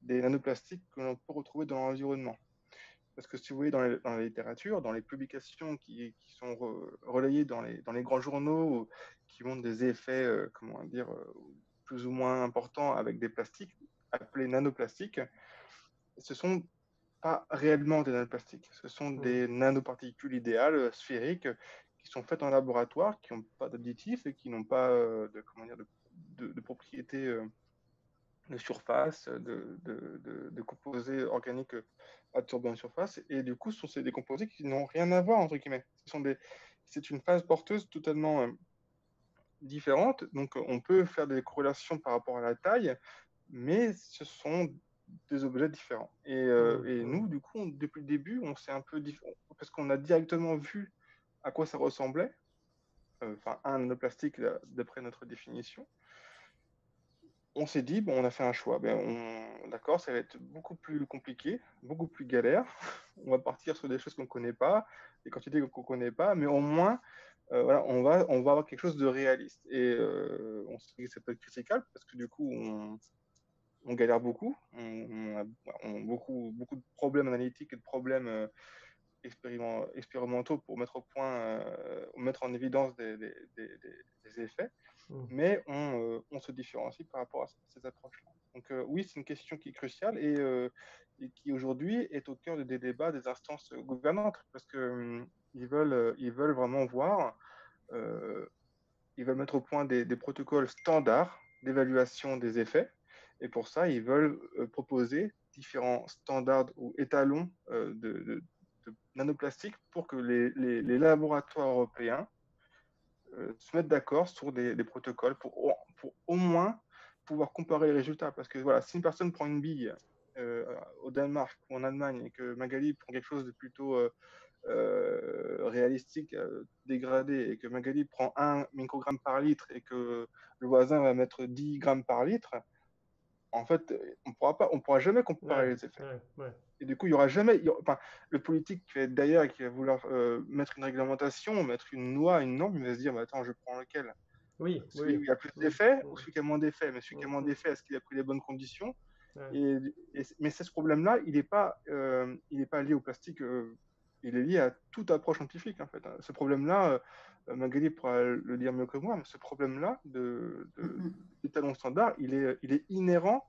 des nanoplastiques que l'on peut retrouver dans l'environnement. Parce que si vous voyez dans, la littérature, dans les publications qui, sont relayées dans les, dans les, grands journaux, qui montrent des effets, comment dire, plus ou moins importants avec des plastiques appelés nanoplastiques, ce sont pas réellement des nanoplastiques. Ce sont mmh. des nanoparticules idéales, euh, sphériques, qui sont faites en laboratoire, qui n'ont pas d'additifs et qui n'ont pas euh, de, comment dire, de, propriétés euh, de surface, de, de, composés organiques absorbés en surface. Et du coup, ce sont des composés qui n'ont rien à voir, entre guillemets. C'est une phase porteuse totalement différentes. Donc, on peut faire des corrélations par rapport à la taille, mais ce sont des objets différents. Et, euh, nous, du coup, depuis le début, on s'est un peu parce qu'on a directement vu à quoi ça ressemblait. Euh, enfin, un nanoplastique d'après notre définition. On s'est dit, bon, on a fait un choix. Ben, D'accord, ça va être beaucoup plus compliqué, beaucoup plus galère. On va partir sur des choses qu'on ne connaît pas, des quantités qu'on ne connaît pas, mais au moins, euh, voilà, on va, on va avoir quelque chose de réaliste. Et euh, on sait que ça peut être critiquable parce que du coup, on, on galère beaucoup. On, a, beaucoup, beaucoup de problèmes analytiques et de problèmes euh, expérimentaux pour mettre au point, mettre en évidence des, des, des, effets. Mmh. Mais on, on, se différencie par rapport à ces approches-là. Donc oui, c'est une question qui est cruciale et, et qui aujourd'hui est au cœur des débats des instances gouvernantes parce que hum, ils veulent, euh, ils veulent vraiment voir, euh, ils veulent mettre au point des, protocoles standards d'évaluation des effets. Et pour ça, ils veulent euh, proposer différents standards ou étalons de, nanoplastiques pour que les, les, laboratoires européens se mettent d'accord sur des, protocoles pour, pour, au moins pouvoir comparer les résultats. Parce que voilà, si une personne prend une bille au Danemark ou en Allemagne et que Magali prend quelque chose de plutôt euh, réalistique euh, dégradé et que Magali prend 1 microgramme par litre et que le voisin va mettre 10 grammes par litre, en fait, on pourra pas, on pourra jamais comparer les effets. Et du coup, il y aura jamais, enfin, le politique qui va être d'ailleurs et qui va vouloir euh, mettre une réglementation, mettre une loi, une norme, il va se dire, attends, je prends lequel? Oui. Celui qui a plus d'effets ou celui qui a moins d'effets Mais celui qui a moins d'effets, est-ce qu'il a pris les bonnes conditions? Et, mais c'est ce problème-là, il n'est pas, il pas lié au plastique il est lié à toute approche scientifique, en fait. Hein. Ce problème-là, euh, Magali pourra le dire mieux que moi, mais ce problème-là de, de, talons standards, il est, il est inhérent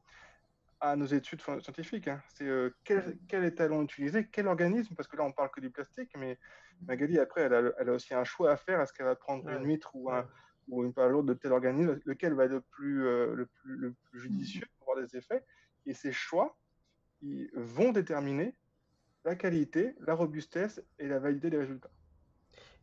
à nos études scientifiques. Hein. C'est euh, quel, quel, étalon utiliser, quel organisme, parce que là, on parle que du plastique, mais Magali, après, elle a, elle a aussi un choix à faire. Est-ce qu'elle va prendre une huître ou, un, ou une de tel organisme, lequel va être le plus, euh, le plus, le plus judicieux pour avoir des effets Et ces choix, ils vont déterminer la qualité, la robustesse et la validité des résultats.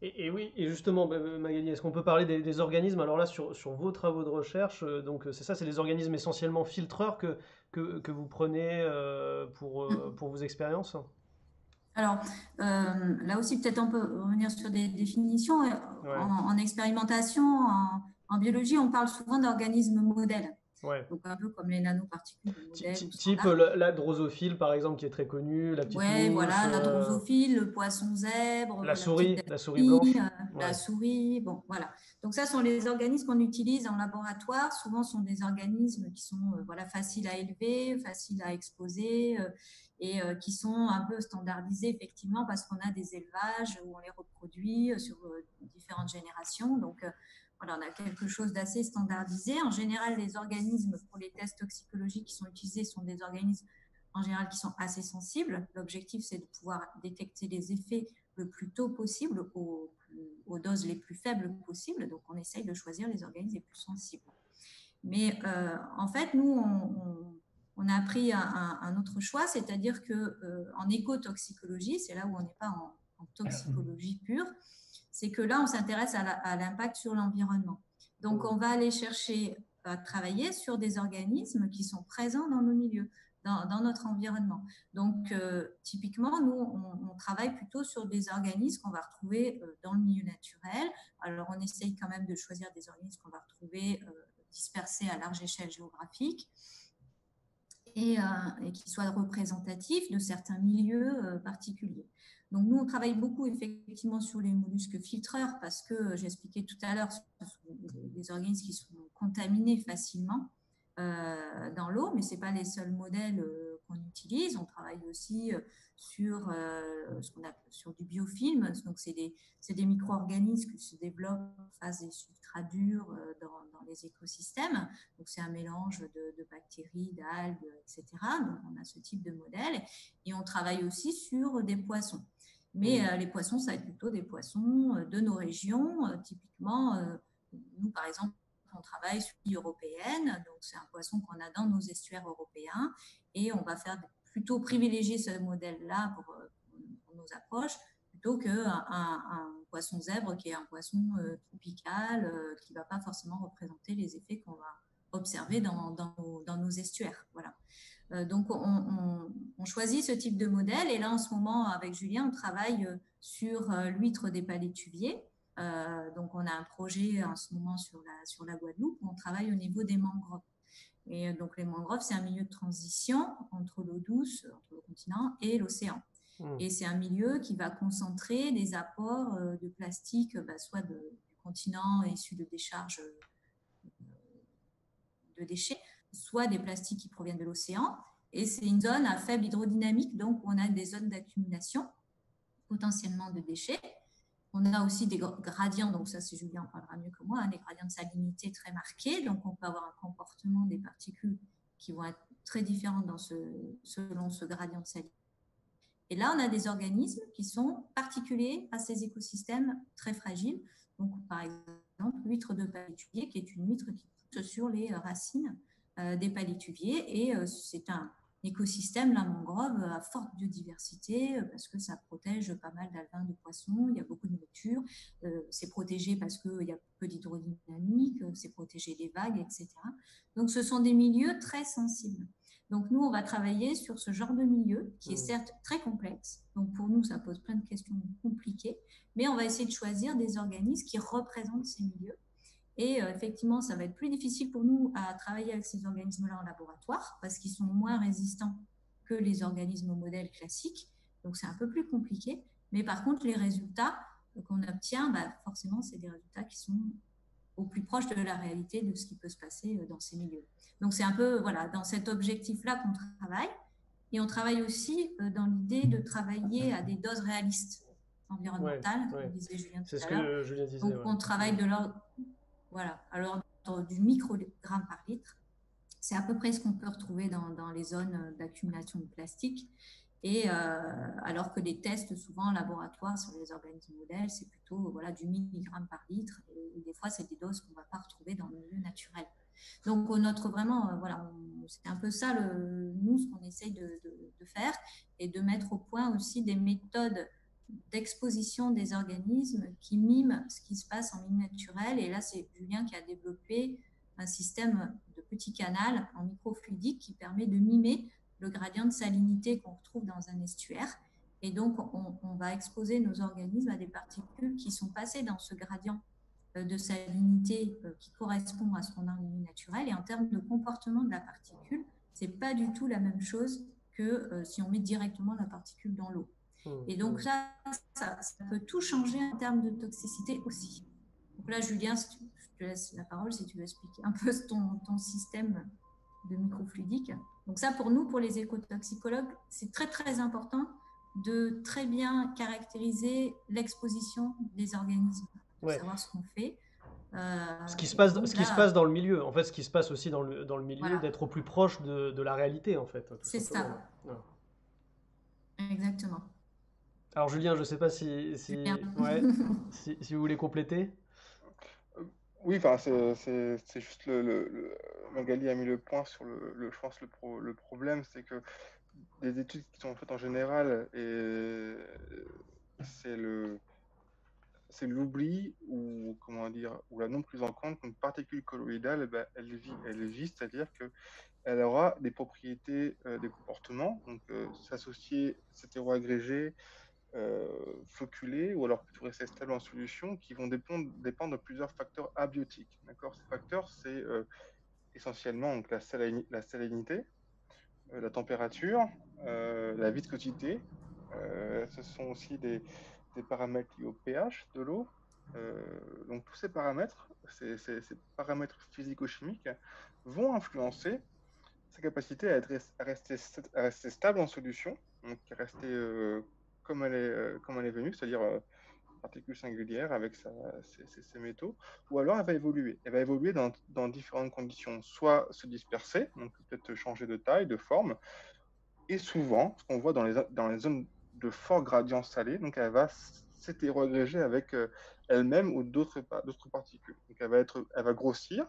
Et, oui, et justement, bah, Magali, est-ce qu'on peut parler des, organismes? Alors là, sur, sur, vos travaux de recherche, euh, donc c'est ça, c'est des organismes essentiellement filtreurs que, que, que vous prenez euh, pour, euh, pour vos expériences? Alors, là aussi, peut-être on peut revenir sur des définitions. En, expérimentation, en, en, biologie, on parle souvent d'organismes modèles. Donc un peu comme les nanoparticules. type la, drosophile, par exemple, qui est très connue, la petite Oui, voilà, la drosophile, le poisson zèbre. La, souris, la souris blanche. La souris, bon, voilà. Donc ça sont les organismes qu'on utilise en laboratoire. Souvent, ce sont des organismes qui sont voilà, faciles à élever, faciles à exposer et euh, qui sont un peu standardisés effectivement parce qu'on a des élevages où on les reproduit euh, sur euh, différentes générations. Donc voilà, on a quelque chose d'assez standardisé. En général, les organismes pour les tests toxicologiques qui sont utilisés sont des organismes en général qui sont assez sensibles. L'objectif, c'est de pouvoir détecter les effets le plus tôt possible aux, doses les plus faibles possibles. Donc, on essaye de choisir les organismes les plus sensibles. Mais en fait, nous, on on a pris un, autre choix, c'est-à-dire que euh, en écotoxicologie, c'est là où on n'est pas en, toxicologie pure, c'est que là, on s'intéresse à l'impact sur l'environnement. Donc, on va aller chercher à travailler sur des organismes qui sont présents dans nos milieux, dans, notre environnement. Donc, euh, typiquement, nous, on, travaille plutôt sur des organismes qu'on va retrouver euh, dans le milieu naturel. Alors, on essaye quand même de choisir des organismes qu'on va retrouver dispersés à large échelle géographique. Euh, et, qui soit représentatif de certains milieux euh, particuliers. Donc nous, on travaille beaucoup effectivement sur les mollusques filtreurs parce que euh, j'expliquais tout à l'heure, ce sont des organismes qui sont contaminés facilement dans l'eau, mais ce n'est pas les seuls modèles qu'on utilise. On travaille aussi sur ce qu'on appelle sur du biofilm. Donc c'est des, des micro-organismes qui se développent face des substrats durs dans, les écosystèmes. Donc, c'est un mélange de, bactéries, d'algues, etc. Donc, on a ce type de modèle. Et on travaille aussi sur des poissons. Mais mmh. euh, les poissons, ça va être plutôt des poissons euh, de nos régions. Euh, typiquement, nous, par exemple, on travaille sur l'île européenne. Donc, c'est un poisson qu'on a dans nos estuaires européens. Et on va faire plutôt privilégier ce modèle-là pour, pour nos approches plutôt qu'un un, poisson zèbre qui est un poisson euh, tropical euh, qui ne va pas forcément représenter les effets qu'on va observer dans, dans, nos, estuaires. Voilà. Euh, donc, on, choisit ce type de modèle. Et là, en ce moment, avec Julien, on travaille sur l'huître des palétuviers. donc, on a un projet en ce moment sur la, sur la Guadeloupe où on travaille au niveau des mangroves. Et donc, les mangroves, c'est un milieu de transition entre l'eau douce, entre le continent et l'océan. Mmh. Et c'est un milieu qui va concentrer des apports euh, de plastique, bah, soit du continent issus de décharges euh, de déchets, soit des plastiques qui proviennent de l'océan. Et c'est une zone à faible hydrodynamique, donc on a des zones d'accumulation potentiellement de déchets. On a aussi des gradients, donc ça c'est Julien en parlera mieux que moi, hein, des gradients de salinité très marqués, donc on peut avoir un comportement des particules qui vont être très différents dans ce, selon ce gradient de salinité. Et là, on a des organismes qui sont particuliers à ces écosystèmes très fragiles. Donc, par exemple, l'huître de palétuvier, qui est une huître qui pousse sur les racines des palétuviers. Et euh, c'est un écosystème, la mangrove, à forte biodiversité, euh, parce que ça protège pas mal d'alvins de poissons, il y a beaucoup de nourriture, c'est protégé parce qu'il y a peu d'hydrodynamique, c'est protégé des vagues, etc. Donc, ce sont des milieux très sensibles. Donc nous, on va travailler sur ce genre de milieu qui est mmh. certes très complexe. Donc pour nous, ça pose plein de questions compliquées, mais on va essayer de choisir des organismes qui représentent ces milieux. Et euh, effectivement, ça va être plus difficile pour nous à travailler avec ces organismes-là en laboratoire parce qu'ils sont moins résistants que les organismes modèles classiques. Donc c'est un peu plus compliqué. Mais par contre, les résultats qu'on obtient, bah, forcément, c'est des résultats qui sont au plus proche de la réalité de ce qui peut se passer euh, dans ces milieux. Donc c'est un peu voilà dans cet objectif-là qu'on travaille. Et on travaille aussi euh, dans l'idée de travailler à des doses réalistes environnementales, comme disait Julien C'est ce que Julien disait. Donc on travaille de l'ordre voilà, alors du microgramme par litre. C'est à peu près ce qu'on peut retrouver dans, les zones d'accumulation de plastique. Et euh, alors que les tests, souvent en laboratoire sur les organismes modèles, c'est plutôt voilà, du milligramme par litre. Et, des fois, c'est des doses qu'on ne va pas retrouver dans le milieu naturel. Donc, notre vraiment, euh, voilà, c'est un peu ça, nous, ce qu'on essaye de, faire et de mettre au point aussi des méthodes d'exposition des organismes qui miment ce qui se passe en milieu naturel. Et là, c'est Julien qui a développé un système de petits canals en microfluidique qui permet de mimer le gradient de salinité qu'on retrouve dans un estuaire. Et donc, on, va exposer nos organismes à des particules qui sont passées dans ce gradient de salinité qui correspond à ce qu'on a en milieu naturel et en termes de comportement de la particule, c'est pas du tout la même chose que si on met directement la particule dans l'eau. Et donc mmh. là, ça, peut tout changer en termes de toxicité aussi. Donc là, Julien, je te laisse la parole si tu veux expliquer un peu ton, ton système de microfluidique. Donc ça, pour nous, pour les écotoxicologues, c'est très très important de très bien caractériser l'exposition des organismes, pour savoir ce qu'on fait. Euh, ce qui, se passe, ce qui se passe dans le milieu, en fait, ce qui se passe aussi dans le, dans le milieu, d'être au plus proche de, de, la réalité, en fait. C'est ça. Exactement. Alors Julien, je ne sais pas si, si, ouais, si, si, vous voulez compléter. Oui, enfin, c'est juste le, le, Magali a mis le point sur le, le je pense le, le problème, c'est que des études qui sont faites en général et c'est le c'est l'oubli ou comment dire ou la non prise en compte qu'une particule colloïdale eh ben, elle vit elle vit c'est-à-dire que elle aura des propriétés euh, des comportements donc euh, s'associer cet hétéroagrégé euh, floculés ou alors plutôt stable en solution qui vont dépendre, de plusieurs facteurs abiotiques. D'accord? Ces facteurs, c'est euh, essentiellement donc, la, salinité, euh, la température, la viscosité. ce sont aussi des, paramètres liés au pH de l'eau. donc tous ces paramètres, ces, paramètres physico-chimiques vont influencer sa capacité à, rester, à rester stable en solution, donc à rester comme elle est, euh, comme elle est venue, c'est-à-dire euh, particule singulière avec ses, métaux, ou alors elle va évoluer. Elle va évoluer dans, différentes conditions, soit se disperser, donc peut-être changer de taille, de forme, et souvent, ce qu'on voit dans les, dans les zones de fort gradient salé, donc elle va s'hétéroagréger avec euh, elle-même ou d'autres particules. Donc elle va, être, elle va grossir,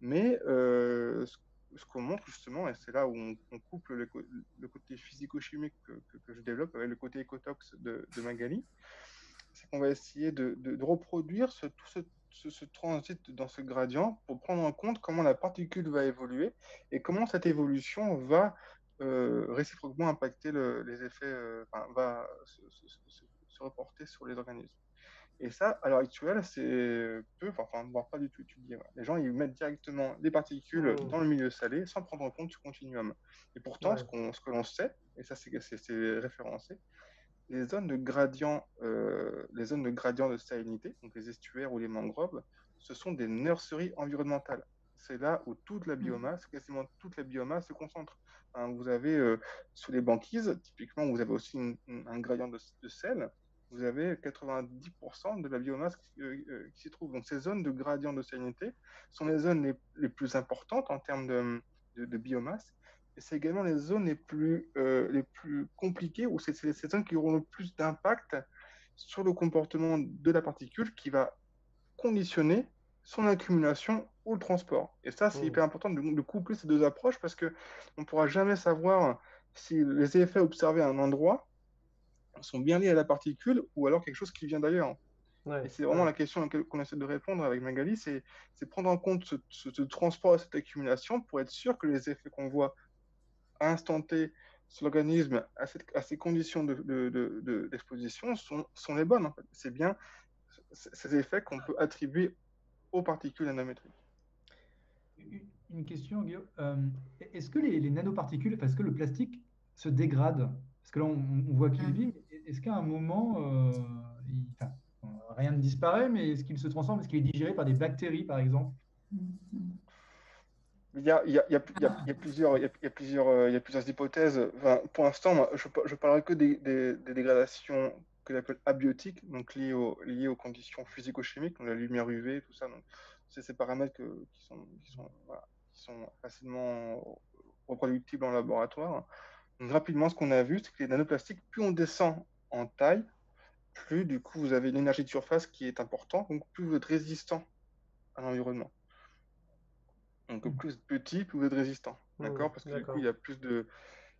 mais euh, ce qu'on montre justement, et c'est là où on, couple le, côté physico-chimique que, je développe avec le côté écotox de, de Magali, c'est qu'on va essayer de, reproduire ce, tout ce, transit dans ce gradient pour prendre en compte comment la particule va évoluer et comment cette évolution va euh, réciproquement impacter les effets, euh, va se reporter sur les organismes. Et ça, à l'heure actuelle, c'est peu, enfin, voire pas du tout étudié. Les gens, ils mettent directement des particules mmh. dans le milieu salé sans prendre en compte ce continuum. Et pourtant, ce, ce, que l'on sait, et ça, c'est référencé, les zones de gradient, euh, les zones de gradient de salinité, donc les estuaires ou les mangroves, ce sont des nurseries environnementales. C'est là où toute la mmh. biomasse, quasiment toute la biomasse se concentre. vous avez euh, sous les banquises, typiquement, vous avez aussi un gradient de, de sel vous avez 90% de la biomasse euh, euh, qui, s'y trouve. Donc ces zones de gradient de salinité sont les zones les, plus importantes en termes de, de, biomasse. Et c'est également les zones les plus, euh, les plus compliquées, ou c'est ces zones qui auront le plus d'impact sur le comportement de la particule qui va conditionner son accumulation ou le transport. Et ça, c'est mmh. hyper important de, de, coupler ces deux approches parce qu'on ne pourra jamais savoir si les effets observés à un endroit sont bien liés à la particule ou alors quelque chose qui vient d'ailleurs. et c'est vraiment la question qu'on essaie de répondre avec Magali, c'est prendre en compte ce, transport et cette accumulation pour être sûr que les effets qu'on voit à instant T sur l'organisme, à, ces conditions d'exposition, de, sont, sont, les bonnes. En fait. C'est bien ces effets qu'on peut attribuer aux particules nanométriques. Une question, Guillaume. Euh, est-ce que les, les nanoparticules, est-ce que le plastique se dégrade? Parce que là, on, on voit qu'il vit, est-ce qu'à un moment, euh, rien ne disparaît, mais est-ce qu'il se transforme Est-ce qu'il est digéré par des bactéries, par exemple? Euh, il y a plusieurs hypothèses. pour l'instant, je parlerai que des, dégradations que j'appelle abiotiques, donc liées, aux conditions physico-chimiques, la lumière UV, tout ça. C'est ces paramètres qui, sont, facilement reproductibles en laboratoire. Donc, rapidement, ce qu'on a vu, c'est que les nanoplastiques, plus on descend en taille, plus du coup vous avez une énergie de surface qui est importante, donc plus vous êtes résistant à l'environnement. Donc mmh. plus petit, plus vous êtes résistant. Mmh, d'accord? Parce que du coup, il y a plus de.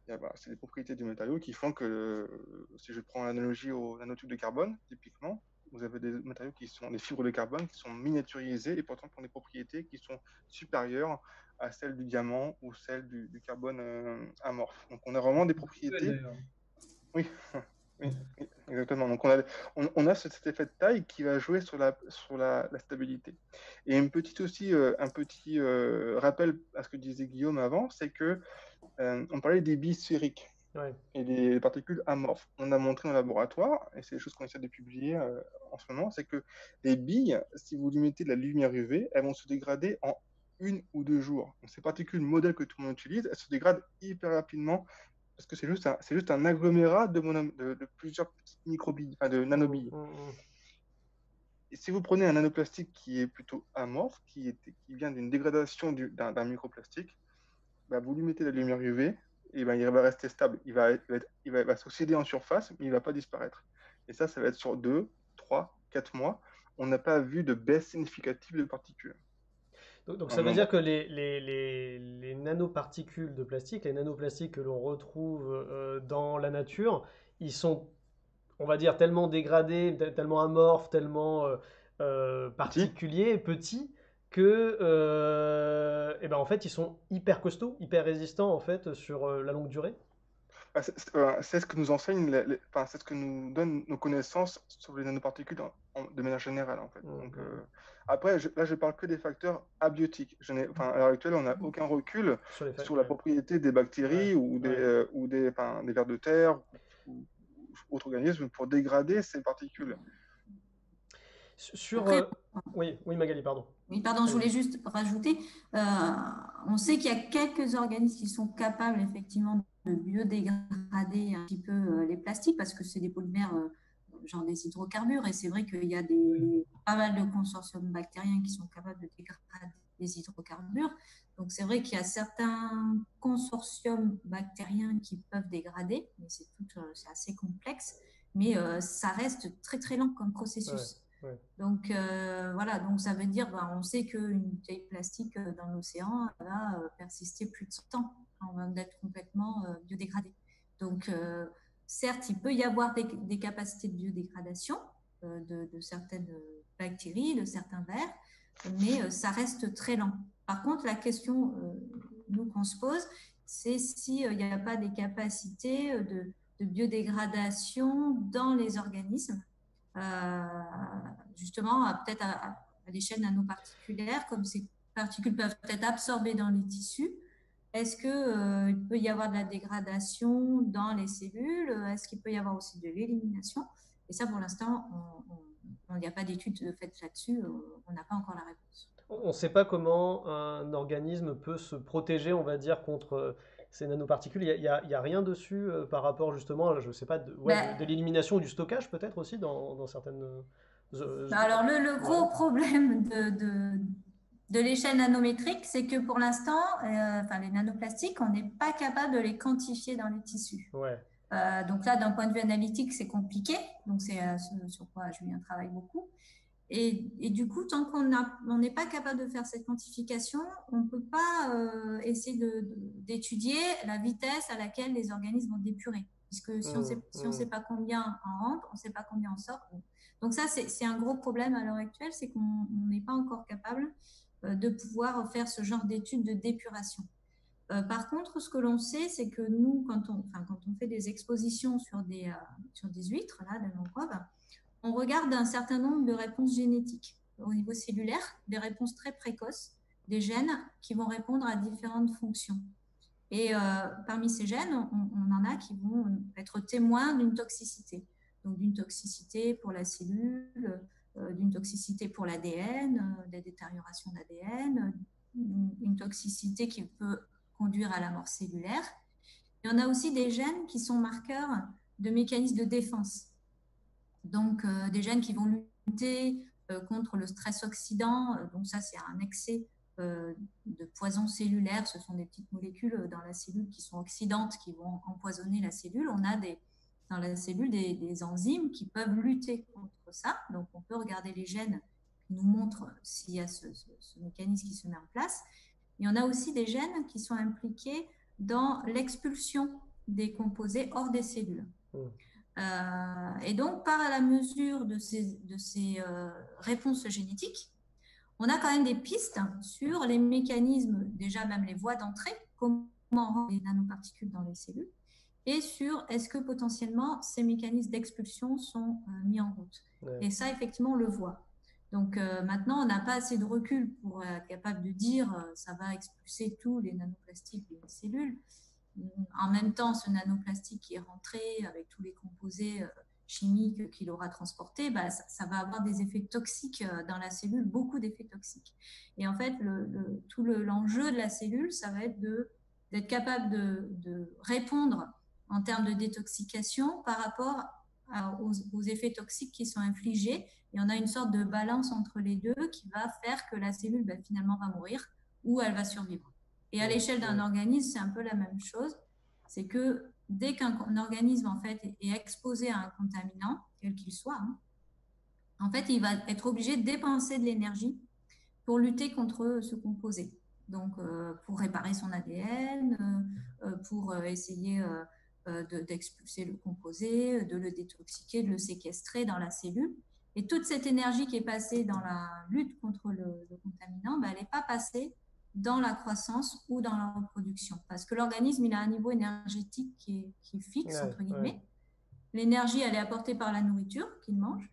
Bah, c'est les propriétés du matériau qui font que, si je prends l'analogie aux nanotubes de carbone, typiquement, vous avez des matériaux qui sont des fibres de carbone qui sont miniaturisées et pourtant qui ont des propriétés qui sont supérieures à celles du diamant ou celles du, carbone euh, amorphe. Donc on a vraiment des propriétés. Oui, exactement. Donc on a, on, a cet effet de taille qui va jouer sur la, sur la, stabilité. Et une petite aussi, euh, un petit euh, rappel à ce que disait Guillaume avant, c'est que euh, on parlait des billes sphériques et des particules amorphes. On a montré le laboratoire, et c'est des choses qu'on essaie de publier en ce moment, c'est que les billes, si vous limitez de la lumière UV, elles vont se dégrader en une ou deux jours. Donc, ces particules modèles que tout le monde utilise, elles se dégradent hyper rapidement parce que c'est juste, un, juste un agglomérat de, de, plusieurs petites microbilles, enfin de nanobilles. Mmh, mmh, mmh. Et si vous prenez un nanoplastique qui est plutôt amorphe, qui, est, qui vient d'une dégradation d'un microplastique, bah vous lui mettez la lumière UV, et ben il va rester stable. Il va, il va, va, s'oxyder en surface, mais il ne va pas disparaître. Et ça, ça va être sur 2, 3, 4 mois. On n'a pas vu de baisse significative de particules. Donc, ça veut dire que les, les, les, les, nanoparticules de plastique, les nanoplastiques que l'on retrouve euh, dans la nature, ils sont, on va dire, tellement dégradés, tellement amorphes, tellement euh, euh, particuliers, petits, que, eh ben, en fait, ils sont hyper costauds, hyper résistants en fait sur la longue durée. Bah, c'est ce que nous enseigne, enfin, c'est ce que nous donne nos connaissances sur les nanoparticules de manière générale. En fait. Donc, mmh. Euh, après, là, je parle que des facteurs abiotiques. Je enfin, à l'heure actuelle, on n'a aucun recul sur, la propriété des bactéries ou, des, euh, ou des, des vers de terre ou, autres organismes pour dégrader ces particules. Sur, euh, oui, oui, Magali, pardon. Oui, pardon, je voulais juste rajouter. on sait qu'il y a quelques organismes qui sont capables effectivement de biodégrader un petit peu euh, les plastiques parce que c'est des polymères euh, genre des hydrocarbures et c'est vrai qu'il y a des, pas mal de consortiums bactériens qui sont capables de dégrader les hydrocarbures. Donc c'est vrai qu'il y a certains consortiums bactériens qui peuvent dégrader, mais c'est euh, assez complexe, mais ça reste très très lent comme processus. Donc voilà, donc ça veut dire, ben, on sait qu'une bouteille plastique dans l'océan va persister plus de 100 ans avant d'être complètement euh, biodégradé. Donc, euh, certes, il peut y avoir des, capacités de biodégradation euh, de, certaines bactéries, de certains vers, mais ça reste très lent. Par contre, la question, nous, qu'on se pose, c'est s'il n'y a pas des capacités de, biodégradation dans les organismes, justement, peut-être à, à l'échelle nanoparticulaire, comme ces particules peuvent être absorbées dans les tissus, est-ce qu'il euh, peut y avoir de la dégradation dans les cellules? Est-ce qu'il peut y avoir aussi de l'élimination? Et ça, pour l'instant, il n'y a pas d'études faites là-dessus. Euh, on n'a pas encore la réponse. On ne sait pas comment un organisme peut se protéger, on va dire, contre ces nanoparticules. Il n'y a, rien dessus euh, par rapport justement, je ne sais pas, de, ben de, l'élimination ou du stockage peut-être aussi dans, certaines... Alors le, gros problème de de l'échelle nanométrique, c'est que pour l'instant, euh, enfin, les nanoplastiques, on n'est pas capable de les quantifier dans les tissus. Euh, donc là, d'un point de vue analytique, c'est compliqué. Donc c'est euh, sur quoi Julien travaille beaucoup. Et, et du coup, tant qu'on n'est pas capable de faire cette quantification, on ne peut pas essayer d'étudier la vitesse à laquelle les organismes vont dépurer. Puisque si on ne mmh, mmh. sait pas combien en rentre, on ne sait pas combien en sort. Donc ça, c'est un gros problème à l'heure actuelle, c'est qu'on n'est pas encore capable euh, de pouvoir faire ce genre d'études de dépuration. Euh, par contre, ce que l'on sait, c'est que nous, quand on, fait des expositions sur des, euh, des huîtres, on regarde un certain nombre de réponses génétiques au niveau cellulaire, des réponses très précoces, des gènes qui vont répondre à différentes fonctions. Et parmi ces gènes, on, on, en a qui vont être témoins d'une toxicité. Donc d'une toxicité pour la cellule, euh, d'une toxicité pour l'ADN, euh, des détériorations d'ADN, une toxicité qui peut conduire à la mort cellulaire. Et on a aussi des gènes qui sont marqueurs de mécanismes de défense. Donc, euh, des gènes qui vont lutter contre le stress oxydant. donc, ça, c'est un excès de poison cellulaire. Ce sont des petites molécules dans la cellule qui sont oxydantes, qui vont empoisonner la cellule. On a des, dans la cellule des, enzymes qui peuvent lutter contre ça. Donc, on peut regarder les gènes qui nous montrent s'il y a ce, mécanisme qui se met en place. Et on a aussi des gènes qui sont impliqués dans l'expulsion des composés hors des cellules. Mmh. Euh, et donc, par la mesure de ces, de ces euh, réponses génétiques, on a quand même des pistes sur les mécanismes, déjà même les voies d'entrée, comment rendre les nanoparticules dans les cellules, et sur est-ce que potentiellement ces mécanismes d'expulsion sont mis en route. Et ça, effectivement, on le voit. Donc maintenant, on n'a pas assez de recul pour être capable de dire ça va expulser tous les nanoplastiques d'une cellule. En même temps, ce nanoplastique qui est rentré avec tous les composés chimique qu'il aura transporté, bah, ça, va avoir des effets toxiques euh, dans la cellule, beaucoup d'effets toxiques. Et en fait, le, tout l'enjeu de la cellule, ça va être d'être capable de, répondre en termes de détoxication par rapport aux, effets toxiques qui sont infligés. Et on a une sorte de balance entre les deux qui va faire que la cellule bah, finalement va mourir ou elle va survivre. Et à l'échelle d'un organisme, c'est un peu la même chose. C'est que dès qu'un organisme en fait est exposé à un contaminant, quel qu'il soit, hein, en fait, il va être obligé de dépenser de l'énergie pour lutter contre ce composé. Donc, euh, pour réparer son ADN, euh, euh, pour essayer d'expulser le composé, de le détoxiquer, de le séquestrer dans la cellule. Et toute cette énergie qui est passée dans la lutte contre le, contaminant, ben, elle n'est pas passée dans la croissance ou dans la reproduction. Parce que l'organisme, il a un niveau énergétique qui est, qui fixe, entre guillemets. L'énergie, elle est apportée par la nourriture qu'il mange.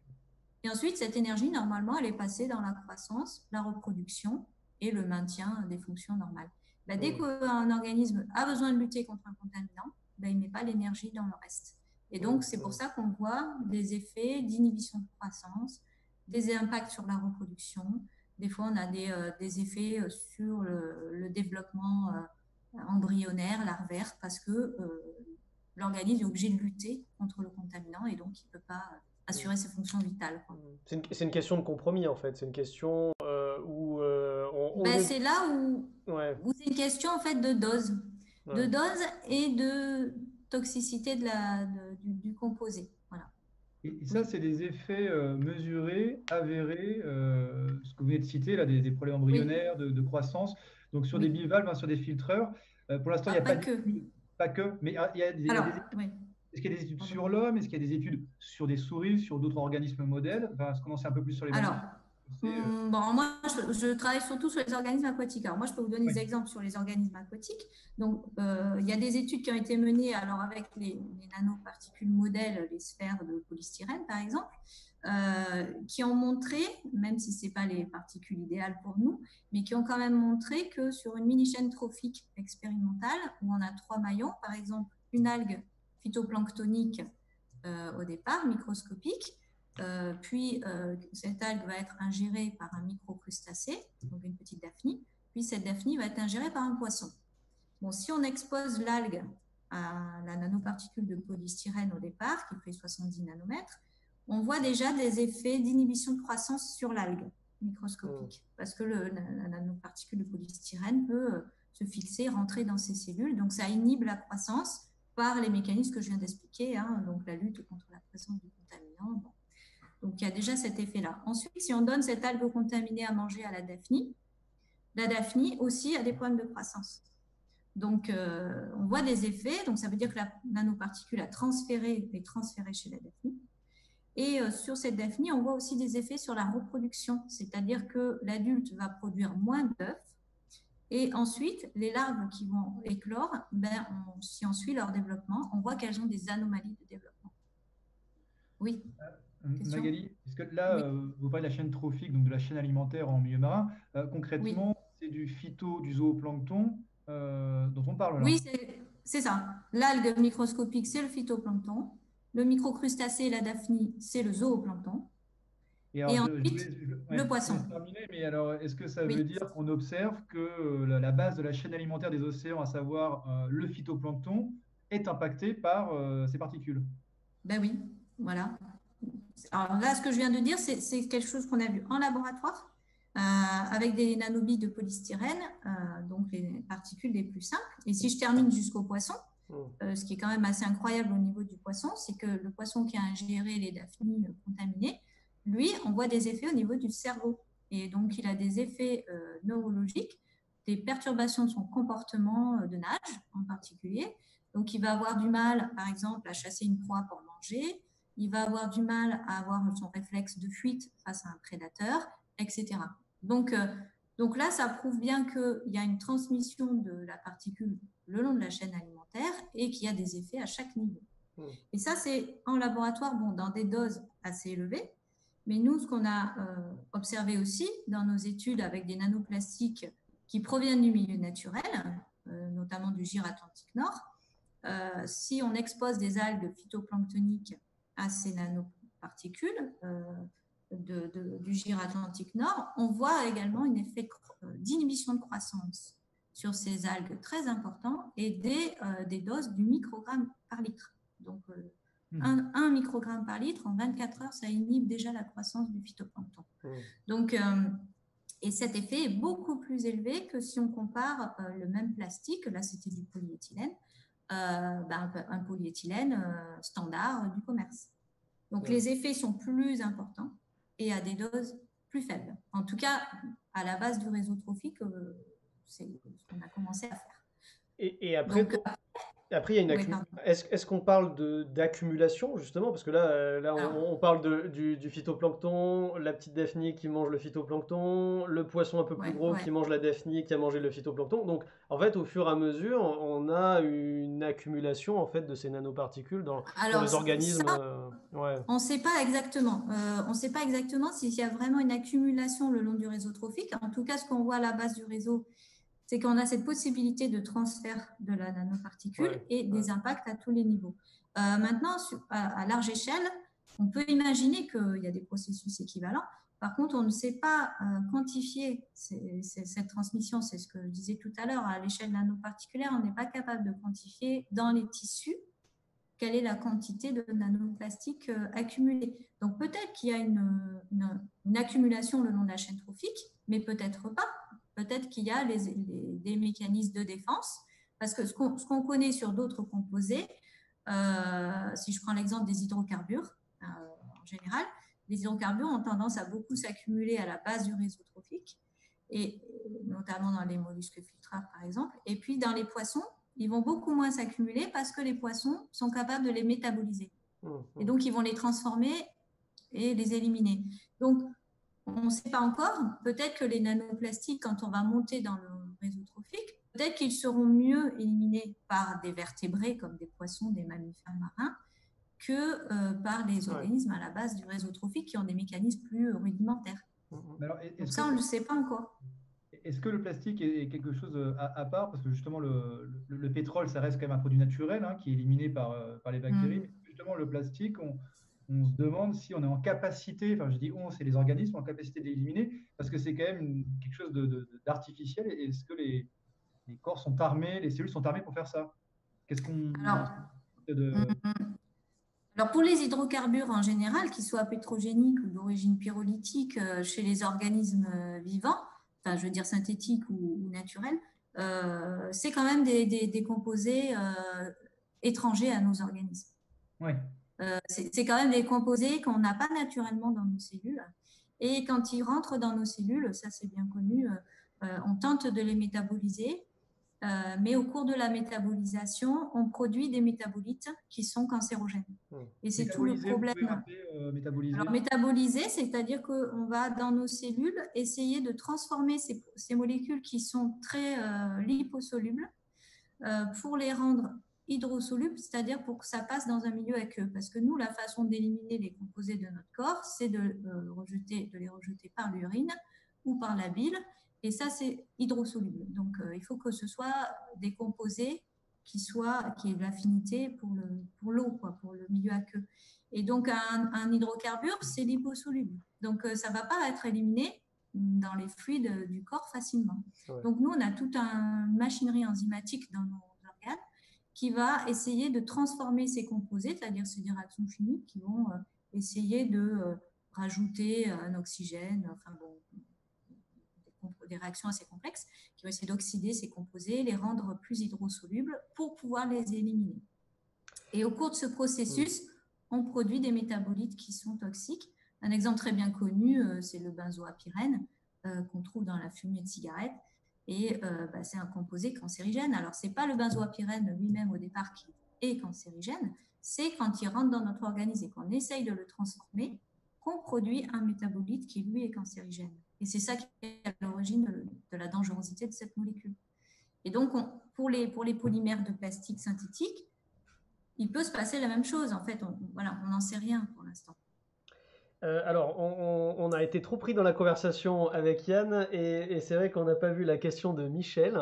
Et ensuite, cette énergie, normalement, elle est passée dans la croissance, la reproduction et le maintien des fonctions normales. Bah, dès qu'un organisme a besoin de lutter contre un contaminant, bah, il ne met pas l'énergie dans le reste. Et donc, c'est pour ça qu'on voit des effets d'inhibition de croissance, des impacts sur la reproduction, des fois, on a des, euh, effets euh, sur le, développement euh, embryonnaire, larvaire, parce que l'organisme est obligé de lutter contre le contaminant et donc il ne peut pas assurer ses fonctions vitales. C'est une, question de compromis en fait. C'est une question où ben, C'est là où, c'est une question en fait de dose, de dose et de toxicité de la, du composé. Et, ça, c'est des effets euh, mesurés, avérés, euh, ce que vous venez de citer, là, des, problèmes embryonnaires, de, croissance, donc sur des bivalves, hein, sur des filtreurs. Euh, pour l'instant, il n'y a ah, pas, pas que. Pas que, mais il y a, des, Est-ce qu'il y a des études sur l'homme? Est-ce qu'il y a des études sur des souris, sur d'autres organismes modèles? Enfin, Est-ce qu'on en sait un peu plus sur les Alors, euh, bon, moi, je, travaille surtout sur les organismes aquatiques. Alors, moi, je peux vous donner des exemples sur les organismes aquatiques. Donc, euh, il y a des études qui ont été menées alors avec les, nanoparticules modèles, les sphères de polystyrène, par exemple, euh, qui ont montré, même si ce n'est pas les particules idéales pour nous, mais qui ont quand même montré que sur une mini-chaîne trophique expérimentale, où on a trois maillons, par exemple, une algue phytoplanctonique au départ, microscopique, euh, puis, euh, cette algue va être ingérée par un microcrustacé, donc une petite daphnie. Puis, cette daphnie va être ingérée par un poisson. Bon, si on expose l'algue à la nanoparticule de polystyrène au départ, qui fait 70 nanomètres, on voit déjà des effets d'inhibition de croissance sur l'algue microscopique, oh. parce que le, la, nanoparticule de polystyrène peut euh, se fixer, rentrer dans ces cellules. Donc, ça inhibe la croissance par les mécanismes que je viens d'expliquer, hein, donc la lutte contre la présence du contaminant. Donc, il y a déjà cet effet-là. Ensuite, si on donne cette algue contaminée à manger à la daphnie, la daphnie aussi a des problèmes de croissance. Donc, euh, on voit des effets. Donc, ça veut dire que la nanoparticule a transféré, est transférée chez la daphnie. Et euh, sur cette daphnie, on voit aussi des effets sur la reproduction, c'est-à-dire que l'adulte va produire moins d'œufs. Et ensuite, les larves qui vont éclore, ben, si on suit leur développement, on voit qu'elles ont des anomalies de développement. Oui. Magali, parce que là, euh, vous parlez de la chaîne trophique, donc de la chaîne alimentaire en milieu marin. Euh, concrètement, c'est du phyto, du zooplancton euh, dont on parle là. Oui, c'est ça. L'algue microscopique, c'est le phytoplancton. Le microcrustacé, la daphnie, c'est le zooplancton. Et, ensuite, le poisson. mais alors, est-ce que ça veut dire qu'on observe que la, base de la chaîne alimentaire des océans, à savoir le phytoplancton, est impactée par ces particules? Ben oui, voilà. Alors là, ce que je viens de dire, c'est quelque chose qu'on a vu en laboratoire euh, avec des nanobilles de polystyrène, euh, donc les particules les plus simples. Et si je termine jusqu'au poisson, mmh. euh, ce qui est quand même assez incroyable au niveau du poisson, c'est que le poisson qui a ingéré les daphnies contaminées, lui, on voit des effets au niveau du cerveau. Et donc, il a des effets neurologiques, des perturbations de son comportement de nage en particulier. Donc, il va avoir du mal, par exemple, à chasser une proie pour manger il va avoir du mal à avoir son réflexe de fuite face à un prédateur, etc. Donc, euh, donc là, ça prouve bien qu'il y a une transmission de la particule le long de la chaîne alimentaire et qui a des effets à chaque niveau. Mmh. Et ça, c'est en laboratoire, bon, dans des doses assez élevées. Mais nous, ce qu'on a euh, observé aussi dans nos études avec des nanoplastiques qui proviennent du milieu naturel, euh, notamment du gire atlantique nord, si on expose des algues phytoplanctoniques à ces nanoparticules du gire atlantique nord, on voit également un effet d'inhibition de croissance sur ces algues très important et des, des doses du microgramme par litre. Donc, 1 hmm. microgramme par litre, en 24 heures, ça inhibe déjà la croissance du phytoplancton. Hmm. Donc, euh, et cet effet est beaucoup plus élevé que si on compare euh, le même plastique, là c'était du polyéthylène, euh, ben, un polyéthylène standard du commerce. Donc les effets sont plus importants et à des doses plus faibles. En tout cas, à la base du réseau trophique, c'est ce qu'on a commencé à faire. Et, après, après, il y a une Est-ce qu'on parle d'accumulation, justement? Parce que là, euh, là on, parle de, du, phytoplancton, la petite daphnie qui mange le phytoplancton, le poisson un peu plus gros qui mange la daphnie qui a mangé le phytoplancton. Donc, en fait, au fur et à mesure, on a une accumulation en fait, de ces nanoparticules dans, les organismes. Euh, on ne sait pas exactement. Euh, on ne sait pas exactement s'il y a vraiment une accumulation le long du réseau trophique. En tout cas, ce qu'on voit à la base du réseau, c'est qu'on a cette possibilité de transfert de la nanoparticule et des impacts à tous les niveaux. Euh, maintenant, à, large échelle, on peut imaginer qu'il y a des processus équivalents. Par contre, on ne sait pas euh, quantifier cette transmission. C'est ce que je disais tout à l'heure. À l'échelle nanoparticulaire, on n'est pas capable de quantifier dans les tissus quelle est la quantité de nanoplastique euh, accumulée. Donc peut-être qu'il y a une, accumulation le long de la chaîne trophique, mais peut-être pas. Peut-être qu'il y a des mécanismes de défense, parce que ce qu'on connaît sur d'autres composés, euh, si je prends l'exemple des hydrocarbures, euh, en général, les hydrocarbures ont tendance à beaucoup s'accumuler à la base du réseau trophique, et notamment dans les mollusques filtrables, par exemple. Et puis, dans les poissons, ils vont beaucoup moins s'accumuler parce que les poissons sont capables de les métaboliser. Mmh, mmh. Et donc, ils vont les transformer et les éliminer. Donc, on ne sait pas encore. Peut-être que les nanoplastiques, quand on va monter dans le réseau trophique, peut-être qu'ils seront mieux éliminés par des vertébrés comme des poissons, des mammifères marins, que euh, par les organismes à la base du réseau trophique qui ont des mécanismes plus rudimentaires. Alors, ça, on ne le sait pas encore. Est-ce que le plastique est quelque chose euh, à, part? Parce que justement, le, pétrole, ça reste quand même un produit naturel hein, qui est éliminé par, euh, par les bactéries. Mm. justement, le plastique, on, on se demande si on est en capacité, enfin je dis on, c'est les organismes en capacité d'éliminer, parce que c'est quand même quelque chose d'artificiel. De, Est-ce que les, corps sont armés, les cellules sont armées pour faire ça? Qu'est-ce qu'on... Alors, mm-hmm. alors, pour les hydrocarbures en général, qu'ils soient pétrogéniques ou d'origine pyrolytique euh, chez les organismes euh, vivants, enfin je veux dire synthétiques ou, naturels, euh, c'est quand même des, composés étrangers à nos organismes. Ouais. Euh, c'est quand même des composés qu'on n'a pas naturellement dans nos cellules. Et quand ils rentrent dans nos cellules, ça c'est bien connu, euh, euh, on tente de les métaboliser, mais au cours de la métabolisation, on produit des métabolites qui sont cancérogènes. Mmh. Et c'est tout le problème. métaboliser. Alors, métaboliser, c'est-à-dire qu'on va dans nos cellules essayer de transformer ces, ces molécules qui sont très liposolubles pour les rendre hydrosolubles, c'est-à-dire pour que ça passe dans un milieu aqueux. Parce que nous, la façon d'éliminer les composés de notre corps, c'est de, euh, rejeter, de les rejeter par l'urine ou par la bile. Et ça, c'est hydrosoluble. Donc, euh, il faut que ce soit des composés qui soient, qui aient de l'affinité pour l'eau, pour, l'eau, quoi, pour le milieu aqueux. Et donc, un, hydrocarbure, c'est liposoluble. Donc, euh, ça ne va pas être éliminé dans les fluides du corps facilement. Donc, nous, on a toute une machinerie enzymatique dans nos qui va essayer de transformer ces composés, c'est-à-dire ces réactions chimiques qui vont euh, essayer de euh, rajouter un oxygène, enfin bon, des réactions assez complexes, qui vont essayer d'oxyder ces composés, les rendre plus hydrosolubles pour pouvoir les éliminer. Et au cours de ce processus, on produit des métabolites qui sont toxiques. Un exemple très bien connu, euh, c'est le benzoapyrène qu'on trouve dans la fumée de cigarette et euh, bah, c'est un composé cancérigène. Alors, ce n'est pas le benzoapyrène lui-même au départ qui est cancérigène, c'est quand il rentre dans notre organisme et qu'on essaye de le transformer, qu'on produit un métabolite qui, lui, est cancérigène. Et c'est ça qui est à l'origine de, la dangerosité de cette molécule. Et donc, pour, les, pour les polymères de plastique synthétique, il peut se passer la même chose. En fait, voilà, on n'en sait rien pour l'instant. Euh, alors, on, a été trop pris dans la conversation avec Yann et c'est vrai qu'on n'a pas vu la question de Michel.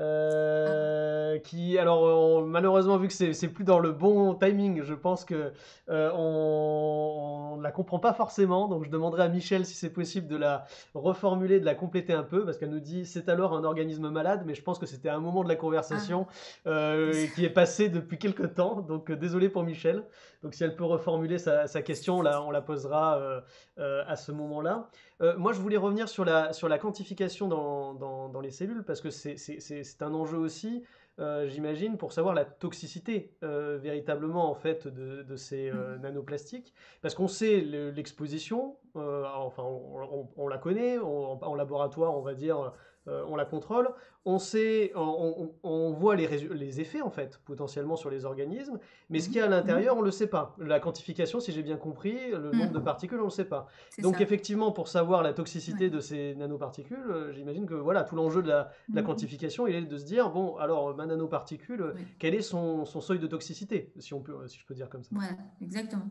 Euh, qui, alors, malheureusement, vu que c'est plus dans le bon timing, je pense que euh, on, la comprend pas forcément. Donc, je demanderai à Michel si c'est possible de la reformuler, de la compléter un peu, parce qu'elle nous dit c'est alors un organisme malade, mais je pense que c'était un moment de la conversation ah. euh, qui est passé depuis quelques temps. Donc, désolé pour Michel. Donc, si elle peut reformuler sa, sa question, là, on la posera à ce moment-là. Euh, moi, je voulais revenir sur la, sur la quantification dans, dans, les cellules, parce que c'est un enjeu aussi, euh, j'imagine, pour savoir la toxicité euh, véritablement en fait de, de ces mmh. nanoplastiques. Parce qu'on sait l'exposition, enfin on, la connaît, en laboratoire on va dire on la contrôle, on sait, on, voit les, les, effets en fait potentiellement sur les organismes, mais ce qu'il y a à l'intérieur, on ne le sait pas. La quantification, si j'ai bien compris, le nombre de particules, on ne le sait pas. Donc effectivement, pour savoir la toxicité de ces nanoparticules, euh, j'imagine que voilà, tout l'enjeu de, la, mhm. quantification, il est de se dire bon, alors ma nanoparticule, quel est son, seuil de toxicité, si on peut, si je peux dire comme ça. Ouais, exactement.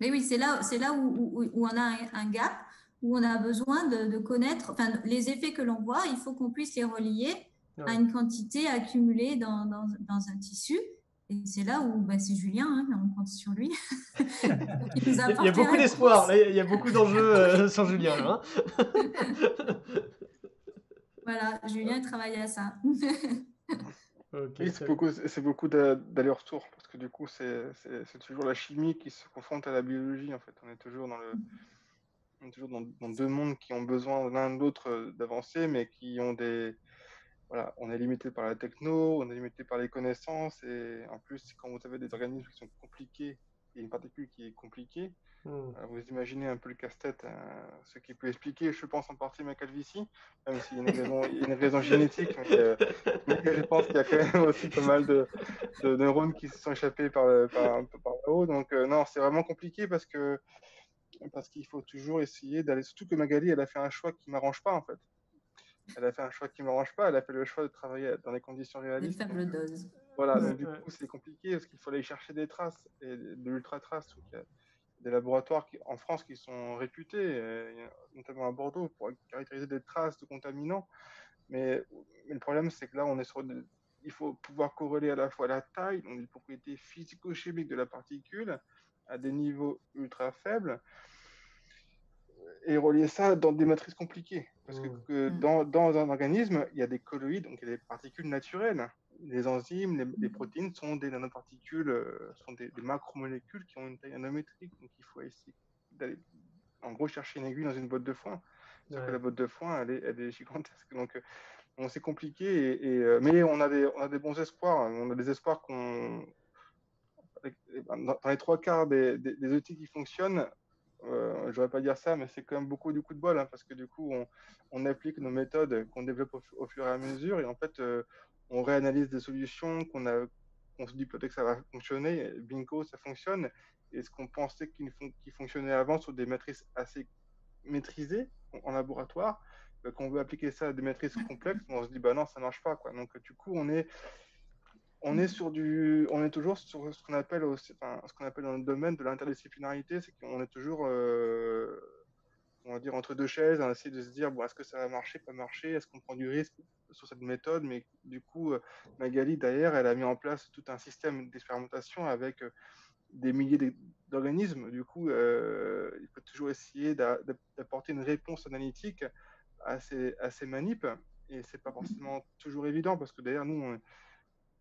Mais oui, c'est là, c'est là où, on a un gap où on a besoin de, connaître enfin, les effets que l'on voit, il faut qu'on puisse les relier à une quantité accumulée dans, dans, un tissu. Et c'est là où bah, c'est Julien, hein, on compte sur lui. il, y a beaucoup d'espoir, il y a beaucoup d'enjeux euh, sur Julien. Hein. voilà, Julien travaille à ça. oui, c'est beaucoup, beaucoup d'aller-retour, parce que du coup, c'est toujours la chimie qui se confronte à la biologie, en fait. On est toujours dans le, on est toujours dans, deux mondes qui ont besoin l'un de l'autre euh, d'avancer, mais qui ont des. Voilà, on est limité par la techno, on est limité par les connaissances, et en plus, quand vous avez des organismes qui sont compliqués, et une particule qui est compliquée, hmm. euh, vous imaginez un peu le casse-tête, hein, ce qui peut expliquer, je pense, en partie ma calvitie, même s'il y a une raison, génétique, euh, mais, je pense qu'il y a quand même aussi pas mal de, neurones qui se sont échappés par, par, par là-haut. Donc, non, c'est vraiment compliqué parce que parce qu'il faut toujours essayer d'aller. Surtout que Magali, elle a fait un choix qui m'arrange pas en fait. Elle a fait un choix qui m'arrange pas. Elle a fait le choix de travailler dans des conditions réalistes. Une faible dose. Voilà, donc du coup c'est compliqué parce qu'il faut aller chercher des traces et de l'ultra trace. Il y a des laboratoires qui, en France qui sont réputés, euh, notamment à Bordeaux, pour caractériser des traces de contaminants. Mais, le problème c'est que là on est sur il faut pouvoir corréler à la fois la taille, donc les propriétés physico-chimiques de la particule, à des niveaux ultra faibles et relier ça dans des matrices compliquées. Parce que, mmh. dans, dans, un organisme, il y a des colloïdes, donc il y a des particules naturelles. Les enzymes, les, protéines sont des nanoparticules, euh, sont des, macromolécules qui ont une taille nanométrique. Donc il faut essayer d'aller, en gros, chercher une aiguille dans une botte de foin. Parce que la botte de foin, elle est, elle est gigantesque. Donc euh, c'est compliqué, et, euh, mais on a, des, on a des bons espoirs. On a des espoirs qu'on, dans les trois quarts des, outils qui fonctionnent, euh, je ne voudrais pas dire ça, mais c'est quand même beaucoup du coup de bol, hein, parce que du coup, on, applique nos méthodes qu'on développe au, fur et à mesure, et en fait, euh, on réanalyse des solutions qu'on se dit peut-être que ça va fonctionner, bingo, ça fonctionne, et ce qu'on pensait qui, qui fonctionnait avant sur des matrices assez maîtrisées en laboratoire, bah, quand on veut appliquer ça à des matrices complexes, on se dit bah non, ça marche pas. Donc du coup, on est on est sur du, on est toujours sur ce qu'on appelle, ce qu'on appelle dans le domaine de l'interdisciplinarité, c'est qu'on est toujours, euh, on va dire entre deux chaises, à essayer de se dire bon, est-ce que ça va marcher, pas marcher, est-ce qu'on prend du risque sur cette méthode, mais du coup, euh, Magali derrière, elle a mis en place tout un système d'expérimentation avec euh, des milliers d'organismes. Du coup, il faut toujours essayer d'apporter une réponse analytique à ces, à ces manips, et c'est pas forcément toujours évident parce que d'ailleurs nous on,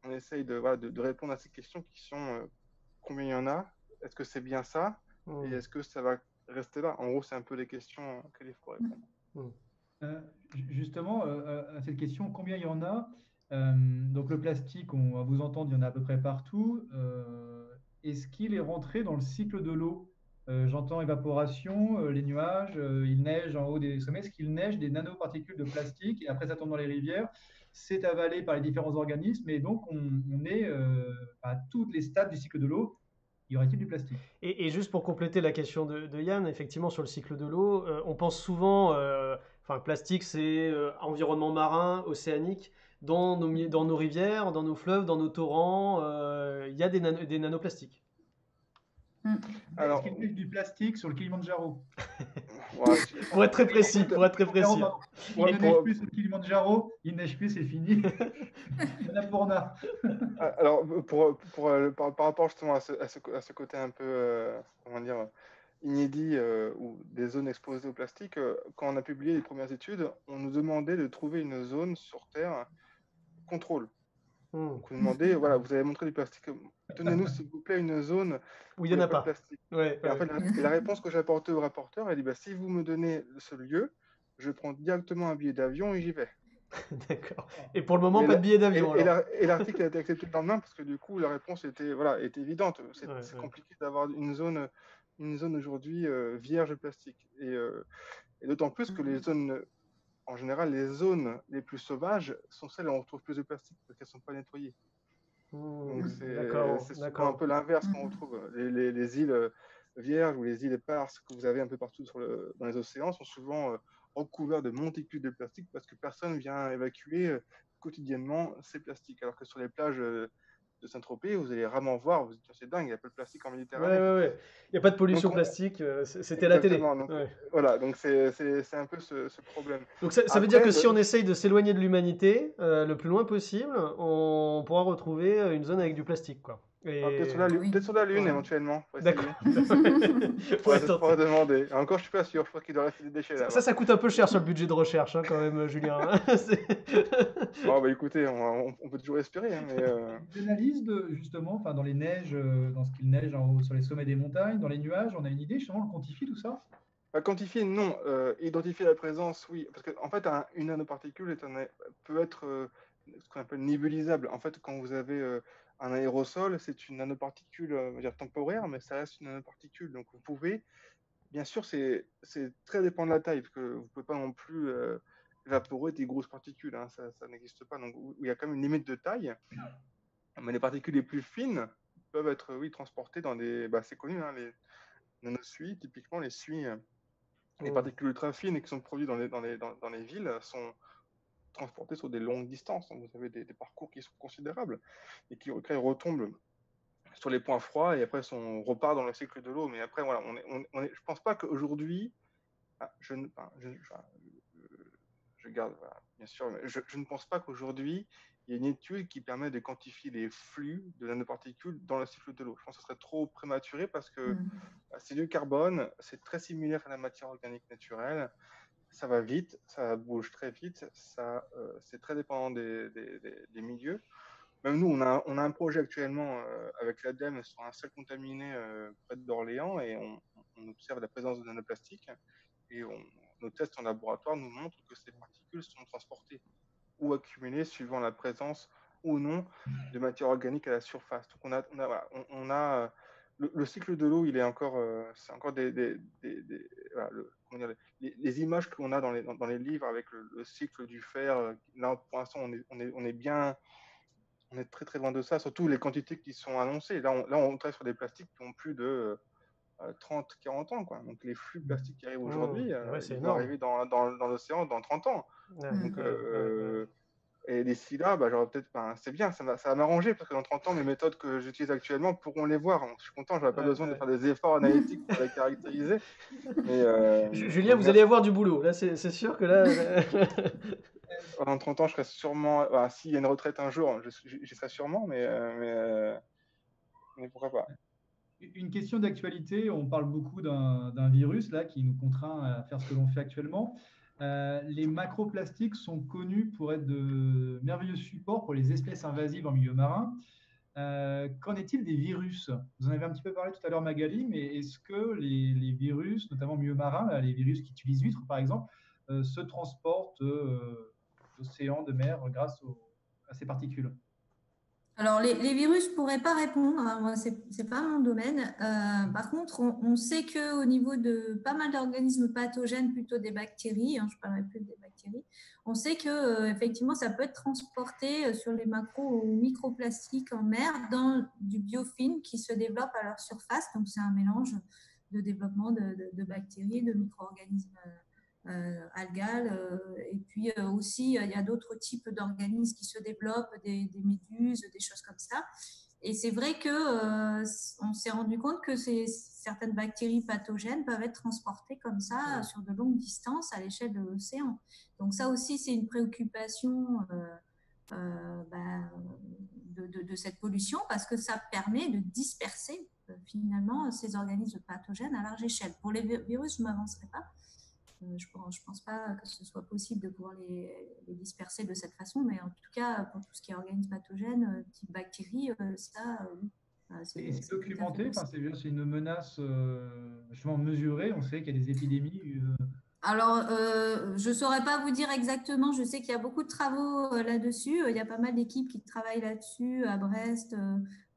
on essaye de, de, répondre à ces questions qui sont euh, combien il y en a, est-ce que c'est bien ça, et mmh. est-ce que ça va rester là? En gros, c'est un peu les questions qu'il faut répondre. Mmh. Euh, justement, euh, à cette question, combien il y en a? Donc le plastique, on va vous entendre, il y en a à peu près partout. est-ce qu'il est rentré dans le cycle de l'eau? J'entends évaporation, les nuages, il neige en haut des sommets. Est-ce qu'il neige des nanoparticules de plastique et après ça tombe dans les rivières? C'est avalé par les différents organismes, et donc on, est euh, à tous les stades du cycle de l'eau. Y aurait-il du plastique? Et, juste pour compléter la question de, Yann, effectivement sur le cycle de l'eau, euh, on pense souvent, euh, enfin plastique c'est environnement marin, océanique, dans nos, dans nos rivières, dans nos fleuves, dans nos torrents, y a des, des nanoplastiques. Alors, Est-ce qu'il neige du plastique sur le Kilimanjaro? Pour être très précis, pour être très précis. Il ne neige plus sur Kilimanjaro, il neige plus, c'est fini. Ah, alors, pour, pour, euh, par, rapport justement à ce, à ce, côté un peu, euh, comment dire, inédit euh, ou des zones exposées au plastique, quand on a publié les premières études, on nous demandait de trouver une zone sur Terre contrôle. Hmm. Donc, vous demandez, voilà, vous avez montré du plastique. Donnez-nous, s'il vous plaît, une zone où il n'y en a pas. Ouais, fait, la, réponse que j'ai apportée au rapporteur, elle dit bah, si vous me donnez ce lieu, je prends directement un billet d'avion et j'y vais. D'accord. Et pour le moment, pas de billet d'avion. Et, l'article a été accepté le lendemain parce que du coup, la réponse était, voilà, était évidente. C'est compliqué d'avoir une zone, une zone aujourd'hui euh, vierge de plastique. Et, euh, et d'autant plus que les zones en général, les zones les plus sauvages sont celles où on retrouve plus de plastique parce qu'elles ne sont pas nettoyées. Mmh, c'est un peu l'inverse qu'on retrouve. Les, îles euh, vierges ou les îles éparses que vous avez un peu partout dans les océans sont souvent euh, recouvertes de monticules de plastique parce que personne vient évacuer euh, quotidiennement ces plastiques. Alors que sur les plages de Saint-Tropez, vous allez rarement voir, vous c'est dingue, il n'y a pas de plastique en Méditerranée. Ouais, ouais, Il n'y a pas de pollution plastique, euh, c'était la télé. voilà, donc c'est un peu ce, problème. Donc ça, veut dire que si on essaye de s'éloigner de l'humanité euh, le plus loin possible, on pourra retrouver une zone avec du plastique, quoi. Ah, peut-être sur, la Lune, éventuellement. D'accord. Pour demander. Encore, je suis pas sûr. Je crois qu'il doit rester des déchets là. Ça, ça coûte un peu cher sur le budget de recherche, hein, quand même, Julien. bon, bah écoutez, on, peut toujours espérer. Hein, mais, euh... L'analyse de justement, enfin, dans les neiges, euh, dans ce qu'il neige en haut, sur les sommets des montagnes, dans les nuages, on a une idée justement, on quantifie tout ça? Bah, Quantifier, non. Euh, identifier la présence, oui. Parce qu'en en fait, une nanoparticule est un, peut être euh, ce qu'on appelle nébulisable. En fait, quand vous avez un aérosol, c'est une nanoparticule euh, dire, temporaire, mais ça reste une nanoparticule. Donc vous pouvez, bien sûr, c'est très dépend de la taille, parce que vous ne pouvez pas non plus euh, évaporer des grosses particules, hein, ça, ça n'existe pas. Donc il y a quand même une limite de taille, mais les particules les plus fines peuvent être oui, transportées dans des. Bah, c'est connu, hein, les nanosuies, typiquement les suies. Les particules ultra fines qui sont produites dans les, dans les, dans les villes sont, transportés sur des longues distances. Vous avez des, parcours qui sont considérables et qui retombent sur les points froids et après on repart dans le cycle de l'eau. Mais après, voilà, on est, on, est, je pense pas qu'aujourd'hui, ah, je, je, je, garde, bien sûr, mais je, ne pense pas qu'aujourd'hui, il y ait une étude qui permet de quantifier les flux de nanoparticules dans le cycle de l'eau. Je pense que ce serait trop prématuré parce que mmh. c'est du carbone, c'est très similaire à la matière organique naturelle ça va vite, ça bouge très vite, ça, euh, c'est très dépendant des, milieux. Même nous, on a, on a un projet actuellement euh, avec l'ADEME sur un sol contaminé euh, près d'Orléans et on, observe la présence de nanoplastiques et nos tests en laboratoire nous montrent que ces particules sont transportées ou accumulées suivant la présence ou non de matière organique à la surface. Donc on a, on a, le, cycle de l'eau, il est encore, c'est encore des, voilà, les, images qu'on a dans les, dans, les, livres avec le, cycle du fer, euh, là pour l'instant on est, on, est, on est, bien, on est très très loin de ça, surtout les quantités qui sont annoncées. Là on, là, on travaille sur des plastiques qui ont plus de 30, euh, 40 ans. Quoi. Donc les flux de plastique qui arrivent mmh. aujourd'hui, euh, ils vont arriver dans, dans, dans l'océan dans 30 ans. Donc, et d'ici là, bah, peut-être, c'est bien, ça va, ça va m'arranger parce que dans 30 ans, les méthodes que j'utilise actuellement pourront les voir. je suis content, j'aurai pas besoin de faire des efforts analytiques pour les caractériser. Euh, Julien, vous allez avoir du boulot. Là, c'est sûr que là. dans 30 ans, je serai sûrement. Bah, S'il y a une retraite un jour, j'y serai sûrement, mais, euh, mais, euh, mais pourquoi pas. Une question d'actualité, on parle beaucoup d'un virus là qui nous contraint à faire ce que l'on fait actuellement. Euh, les macroplastiques sont connus pour être de merveilleux supports pour les espèces invasives en milieu marin. Euh, qu'en est-il des virus? Vous en avez un petit peu parlé tout à l'heure, Magali, mais est-ce que les, virus, notamment en milieu marin, les virus qui les huîtres, par exemple, euh, se transportent d'océan, de mer, grâce à ces particules? Alors, les, virus, je ne pas répondre. Moi, ce n'est pas mon domaine. Euh, par contre, on, sait qu'au niveau de pas mal d'organismes pathogènes, plutôt des bactéries, hein, je ne parlerai plus des bactéries, on sait que euh, effectivement, ça peut être transporté euh, sur les macro ou microplastiques en mer dans du biofilm qui se développe à leur surface. Donc, c'est un mélange de développement de, de bactéries, de micro-organismes algales. Euh, et puis euh, aussi, il y a d'autres types d'organismes qui se développent, des, méduses, des choses comme ça. Et c'est vrai que euh, on s'est rendu compte que ces, certaines bactéries pathogènes peuvent être transportées comme ça sur de longues distances à l'échelle de l'océan. Donc ça aussi, c'est une préoccupation euh, euh, bah, de, cette pollution parce que ça permet de disperser finalement ces organismes pathogènes à large échelle. Pour les virus, je ne m'avancerai pas. Je ne pense, pas que ce soit possible de pouvoir les, disperser de cette façon, mais en tout cas, pour tout ce qui est organismes pathogènes, type bactéries, ça, c'est documenté, enfin, c'est une menace justement mesurée. On sait qu'il y a des épidémies alors, euh, je ne saurais pas vous dire exactement. Je sais qu'il y a beaucoup de travaux euh, là-dessus. Il y a pas mal d'équipes qui travaillent là-dessus à Brest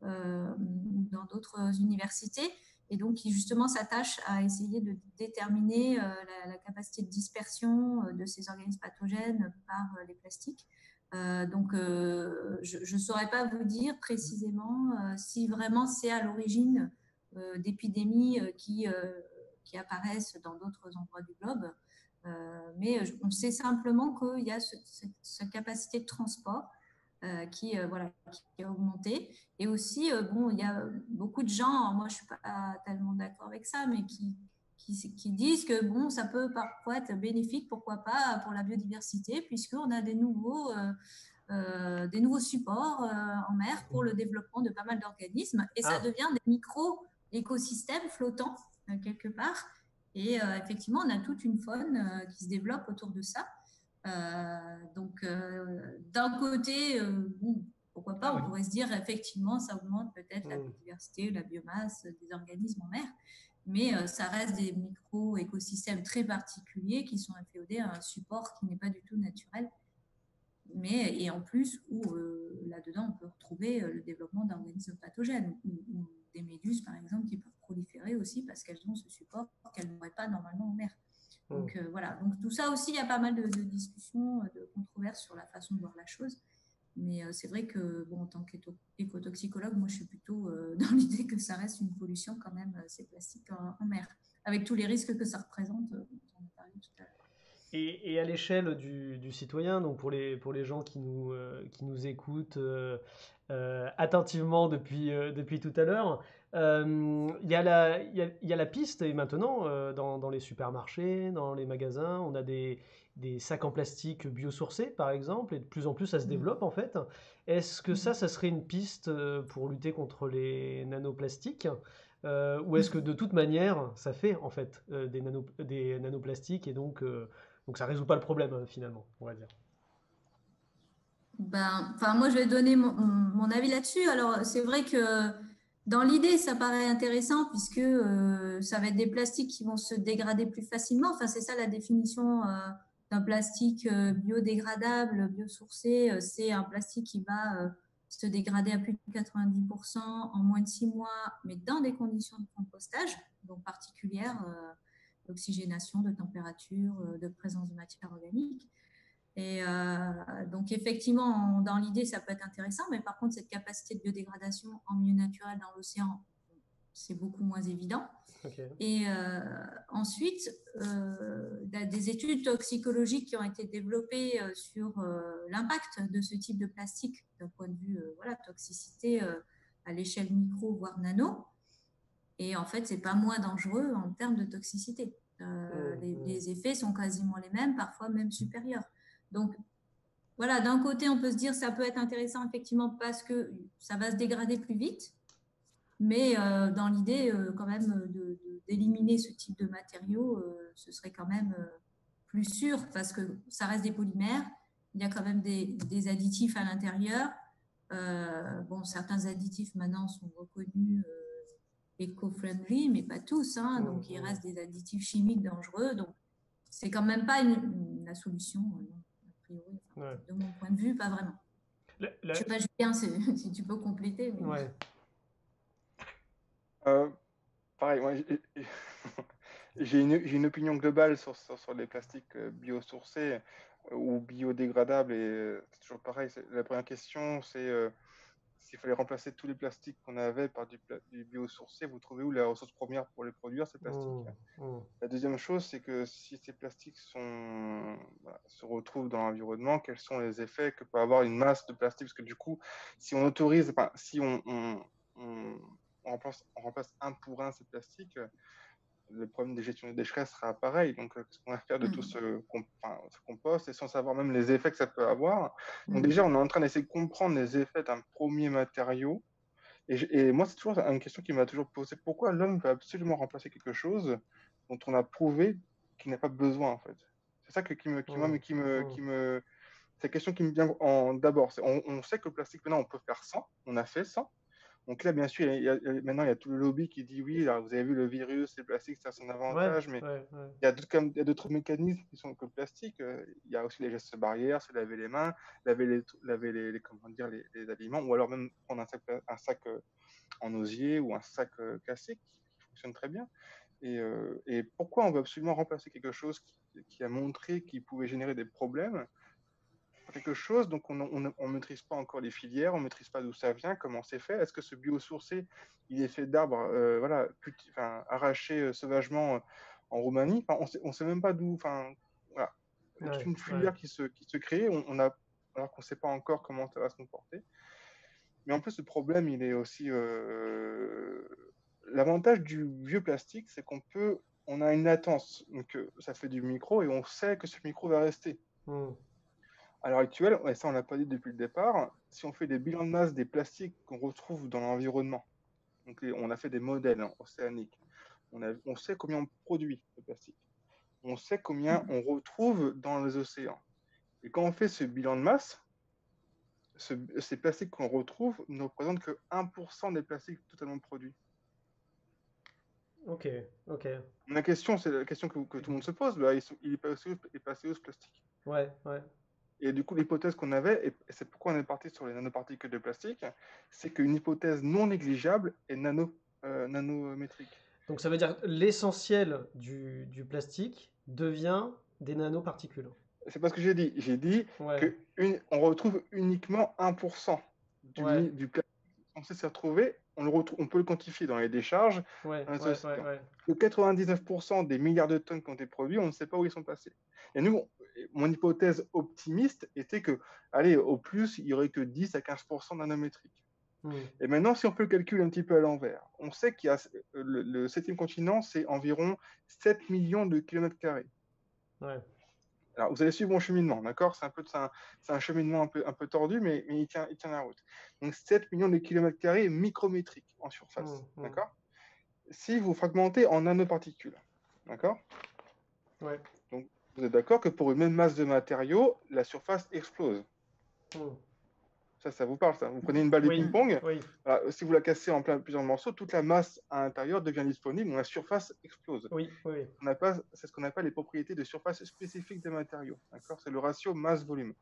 euh, ou dans d'autres universités. Et donc, qui justement s'attachent à essayer de déterminer la, capacité de dispersion de ces organismes pathogènes par les plastiques. donc, je ne saurais pas vous dire précisément si vraiment c'est à l'origine d'épidémies qui qui apparaissent dans d'autres endroits du globe. Euh, mais on sait simplement qu'il y a cette capacité de transport euh, qui, euh, voilà, qui a augmenté. Et aussi, bon, il y a beaucoup de gens, moi je ne suis pas tellement d'accord avec ça, mais qui, qui, qui, disent que bon, ça peut parfois être bénéfique, pourquoi pas, pour la biodiversité, puisqu'on a des nouveaux, des nouveaux supports en mer pour le développement de pas mal d'organismes. Et ça ah. devient des micro-écosystèmes flottants euh, quelque part. Et euh, effectivement, on a toute une faune euh, qui se développe autour de ça. Donc, d'un côté, bon, pourquoi pas, on pourrait se dire effectivement, ça augmente peut-être la mm. biodiversité, la biomasse des organismes en mer, mais ça reste des micro-écosystèmes très particuliers qui sont inféodés à un support qui n'est pas du tout naturel. Mais, et en plus, où là-dedans, on peut retrouver le développement d'organismes pathogènes, ou, des méduses, par exemple, qui peuvent proliférer aussi parce qu'elles ont ce support qu'elles n'auraient pas normalement en mer. Donc hmm. euh, voilà, donc tout ça aussi, il y a pas mal de, discussions, euh, de controverses sur la façon de voir la chose. Mais euh, c'est vrai que, bon, en tant qu'écotoxicologue, moi, je suis plutôt dans l'idée que ça reste une pollution quand même, ces plastiques en, mer, avec tous les risques que ça représente, dont on a parlé tout à l'heure. Et, à l'échelle du, citoyen, donc pour les, pour les gens qui nous, qui nous écoutent attentivement depuis, depuis tout à l'heure, euh, il y, a la, y, a la piste, et maintenant, euh, dans, dans, les supermarchés, dans les magasins, on a des, des, sacs en plastique biosourcés, par exemple, et de plus en plus, ça se mmh. développe, en fait. Est-ce que ça, mmh. ça serait une piste euh, pour lutter contre les nanoplastiques Ou est-ce que, de toute manière, ça fait, en fait, des, nano, des nanoplastiques, et donc, donc ça résout pas le problème, finalement, on va dire? Ben, moi, je vais donner mon, mon avis là-dessus. Alors, c'est vrai que dans l'idée, ça paraît intéressant puisque euh, ça va être des plastiques qui vont se dégrader plus facilement. Enfin, c'est ça la définition euh, d'un plastique euh, biodégradable, biosourcé. c'est un plastique qui va se dégrader à plus de 90% en moins de six mois, mais dans des conditions de compostage, donc particulières, d'oxygénation, de température, de présence de matière organique. Et euh, donc, effectivement, dans l'idée, ça peut être intéressant, mais par contre, cette capacité de biodégradation en milieu naturel dans l'océan, c'est beaucoup moins évident. Et euh, ensuite, euh, des études toxicologiques qui ont été développées sur l'impact de ce type de plastique d'un point de vue voilà, toxicité à l'échelle micro, voire nano. Et en fait, c'est pas moins dangereux en termes de toxicité. Mmh, les, mmh. les, effets sont quasiment les mêmes, parfois même supérieurs. Donc, voilà, d'un côté, on peut se dire ça peut être intéressant effectivement parce que ça va se dégrader plus vite, mais euh, dans l'idée euh, quand même d'éliminer ce type de matériaux, euh, ce serait quand même plus sûr parce que ça reste des polymères, il y a quand même des, additifs à l'intérieur. bon, certains additifs maintenant sont reconnus éco-friendly, mais pas tous, hein, donc il reste des additifs chimiques dangereux, donc c'est quand même pas la solution de mon point de vue, pas vraiment. Je ne sais pas, Julien, si tu peux compléter. Ouais. Euh, pareil, moi, j'ai une, une, opinion globale sur, sur, les plastiques euh, biosourcés euh, ou biodégradables. Et c'est toujours pareil. La première question, c'est s'il fallait remplacer tous les plastiques qu'on avait par du, du, biosourcé, vous trouvez où la ressource première pour les produire, ces plastiques mmh, mmh. La deuxième chose, c'est que si ces plastiques sont, se retrouvent dans l'environnement, quels sont les effets que peut avoir une masse de plastique? Parce que du coup, si on autorise, enfin, si on, on, on, remplace, on remplace un pour un ces plastiques, le problème des gestions des déchets sera pareil. Donc, euh, qu'est-ce qu'on va faire de tout mmh. ce, compost et sans savoir même les effets que ça peut avoir? Donc, déjà, on est en train d'essayer de comprendre les effets d'un premier matériau. Et, moi, c'est toujours une question qui m'a toujours posé pourquoi l'homme veut absolument remplacer quelque chose dont on a prouvé qu'il n'a pas besoin, en fait? C'est ça qui me, qui, mmh. qui me, mmh. qui me, c'est la question qui me vient en d'abord. On, on, sait que le plastique, maintenant, on peut faire sans. On a fait sans. Donc là, bien sûr, maintenant, il y a tout le lobby qui dit oui, alors vous avez vu le virus, le plastique, ça a son avantage, mais il y a d'autres mécanismes qui sont que le plastique. Euh, il y a aussi les gestes barrières, se laver les mains, laver les, laver les, comment dire, les, aliments, ou alors même prendre un sac, un sac euh, en osier ou un sac euh, classique qui fonctionne très bien. Et, et, pourquoi on veut absolument remplacer quelque chose qui, qui a montré qu'il pouvait générer des problèmes quelque chose, donc on ne maîtrise pas encore les filières, on ne maîtrise pas d'où ça vient, comment c'est fait. Est-ce que ce biosourcé, il est fait d'arbres euh, voilà, enfin, arrachés euh, sauvagement euh, en Roumanie? Enfin, On ne sait même pas d'où. Enfin, voilà. C'est une filière qui, se, qui se crée, on, a, alors qu'on ne sait pas encore comment ça va se comporter. Mais en plus, le problème, il est aussi. L'avantage du vieux plastique, c'est qu'on peut. On a une latence, donc ça fait du micro et on sait que ce micro va rester. Mmh. À l'heure actuelle, et ça on l'a pas dit depuis le départ, si on fait des bilans de masse des plastiques qu'on retrouve dans l'environnement, donc on a fait des modèles hein, océaniques, on, on, sait combien on produit de plastique, on sait combien on retrouve dans les océans. Et quand on fait ce bilan de masse, ces plastiques qu'on retrouve ne représentent que 1% des plastiques totalement produits. Ok, ok. La question, c'est la question que, tout le monde se pose, bah, il, est passé, il est passé où ce plastique Ouais, ouais. Et du coup, l'hypothèse qu'on avait, et c'est pourquoi on est parti sur les nanoparticules de plastique, c'est qu'une hypothèse non négligeable est nano, euh, nanométrique. Donc ça veut dire que l'essentiel du, du, plastique devient des nanoparticules. C'est pas ce que j'ai dit. J'ai dit qu'on retrouve uniquement 1% du, du plastique censé se retrouver. On, le retrouve, on peut le quantifier dans les décharges. Ouais, que 99% des milliards de tonnes qui ont été produits, on ne sait pas où ils sont passés. Et nous, mon hypothèse optimiste était que, allez, au plus, il n'y aurait que 10 à 15% nanométrique. Hmm. Et maintenant, si on peut le calculer un petit peu à l'envers, on sait qu'il y a le, septième continent, c'est environ 7 millions de kilomètres carrés. Alors, vous allez suivre mon cheminement, d'accord? C'est un, peu, un, un, cheminement un peu, un peu tordu, mais, mais, il, tient, il tient la route. Donc, 7 millions de kilomètres carrés micrométriques en surface, hmm, hmm. d'accord? Si vous fragmentez en nanoparticules, d'accord? Ouais. Vous êtes d'accord que pour une même masse de matériaux, la surface explose? Hmm. Ça, ça vous parle, ça? Vous prenez une balle de ping-pong, si vous la cassez en plein, plusieurs morceaux, toute la masse à l'intérieur devient disponible, la surface explose. Oui, oui. C'est ce qu'on appelle les propriétés de surface spécifiques des matériaux. D'accord? C'est le ratio masse-volume.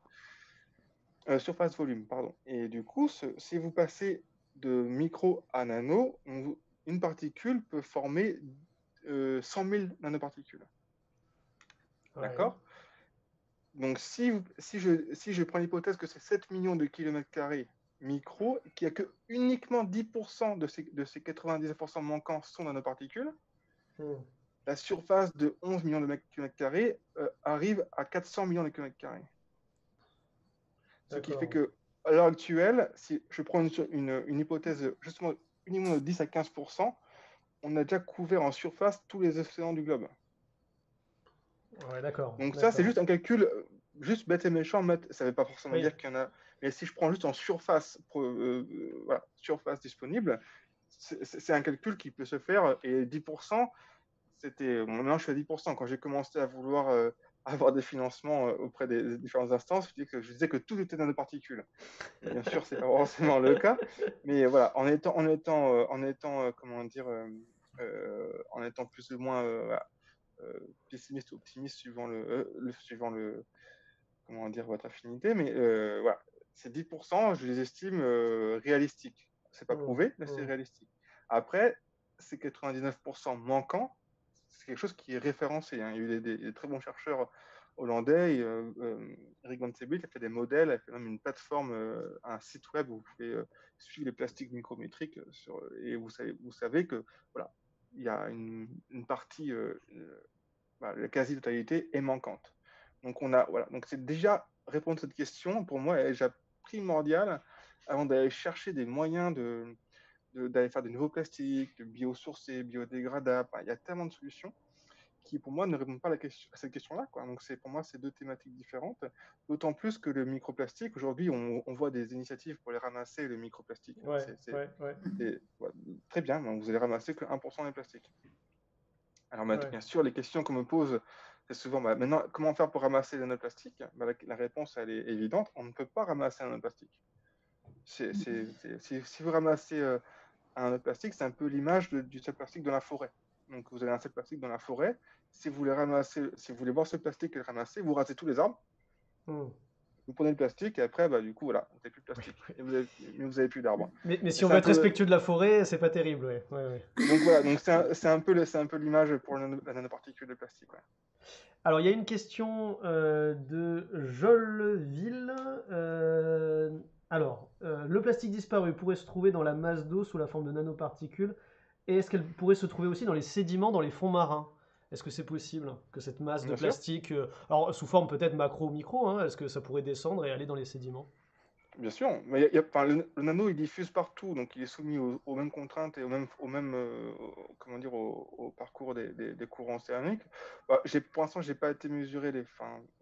Euh, surface-volume, pardon. Et du coup, si vous passez de micro à nano, une particule peut former 100 euh, 000 nanoparticules. D'accord? Donc, si, si, je, si je prends l'hypothèse que c'est 7 millions de kilomètres carrés micro, qu'il n'y a que uniquement 10% de ces, de ces 99% manquants sont nanoparticules, hmm. la surface de 11 millions de kilomètres carrés euh, arrive à 400 millions de kilomètres carrés. Ce qui fait que, à l'heure actuelle, si je prends une, une, hypothèse justement uniquement de 10 à 15%, on a déjà couvert en surface tous les océans du globe. Ouais, d'accord. Donc ça, c'est juste un calcul, euh, juste bête et méchant. Ça ne veut pas forcément dire qu'il y en a. Mais si je prends juste en surface, euh, euh, voilà, surface disponible, c'est un calcul qui peut se faire. Et 10%, c'était. maintenant, je suis à 10%. Quand j'ai commencé à vouloir avoir des financements auprès des, différentes instances, je, que, je disais que tout était dans des particules. Bien sûr, c'est pas forcément le cas. Mais voilà, en étant, en étant, en étant comment dire, en étant plus ou moins euh, pessimiste ou optimiste suivant le, euh, le, suivant le comment dire votre affinité, mais euh, voilà, ces 10%, je les estime réalistiques. C'est pas prouvé, mais c'est réalistique. Après, ces 99% manquants, c'est quelque chose qui est référencé. Hein. Il y a eu des, très bons chercheurs hollandais, Eric Van Sebelt, a fait des modèles, a fait même une plateforme, un site web où vous pouvez suivre les plastiques micrométriques sur, et vous savez, vous savez que voilà, il y a une, partie, bah, la quasi-totalité est manquante. Donc on a voilà, donc c'est déjà répondre à cette question pour moi est déjà primordial avant d'aller chercher des moyens de d'aller faire des nouveaux plastiques, de biosourcés, biodégradables. Il y a tellement de solutions qui, pour moi, ne répondent pas à, la question, à cette question-là. Donc, c'est pour moi, c'est deux thématiques différentes. D'autant plus que le microplastique, aujourd'hui, on, voit des initiatives pour les ramasser, le microplastique. très bien, vous allez ramasser que 1% des plastiques. Alors, bien sûr, les questions qu'on me pose, c'est souvent, bah, maintenant, comment faire pour ramasser les nanoplastiques? Bah, la, réponse, elle est évidente, on ne peut pas ramasser un nanoplastique. C'est, si, si, vous ramassez euh, un plastique, c'est un peu l'image du sel plastique dans la forêt. Donc, vous avez un sel plastique dans la forêt. Si vous voulez ramasser, si vous voulez voir ce plastique et le ramasser, vous rasez tous les arbres. Hmm. Vous prenez le plastique et après, bah, du coup, voilà, vous n'avez plus de plastique. Et vous n'avez plus d'arbres. Mais, si on veut être respectueux de la forêt, c'est pas terrible. Ouais. donc voilà, donc c'est un, peu, c'est un peu l'image pour la nanoparticule de plastique. Alors, il y a une question euh, de Jolville. Euh, alors, euh, le plastique disparu pourrait se trouver dans la masse d'eau sous la forme de nanoparticules. Et est-ce qu'elle pourrait se trouver aussi dans les sédiments, dans les fonds marins? Est-ce que c'est possible que cette masse de plastique, euh, alors sous forme peut-être macro ou micro, hein, est-ce que ça pourrait descendre et aller dans les sédiments? Bien sûr, mais le, nano il diffuse partout, donc il est soumis aux, mêmes contraintes et au même, au même euh, comment dire, au, parcours des, courants océaniques. Bah, pour l'instant, j'ai pas été mesuré les,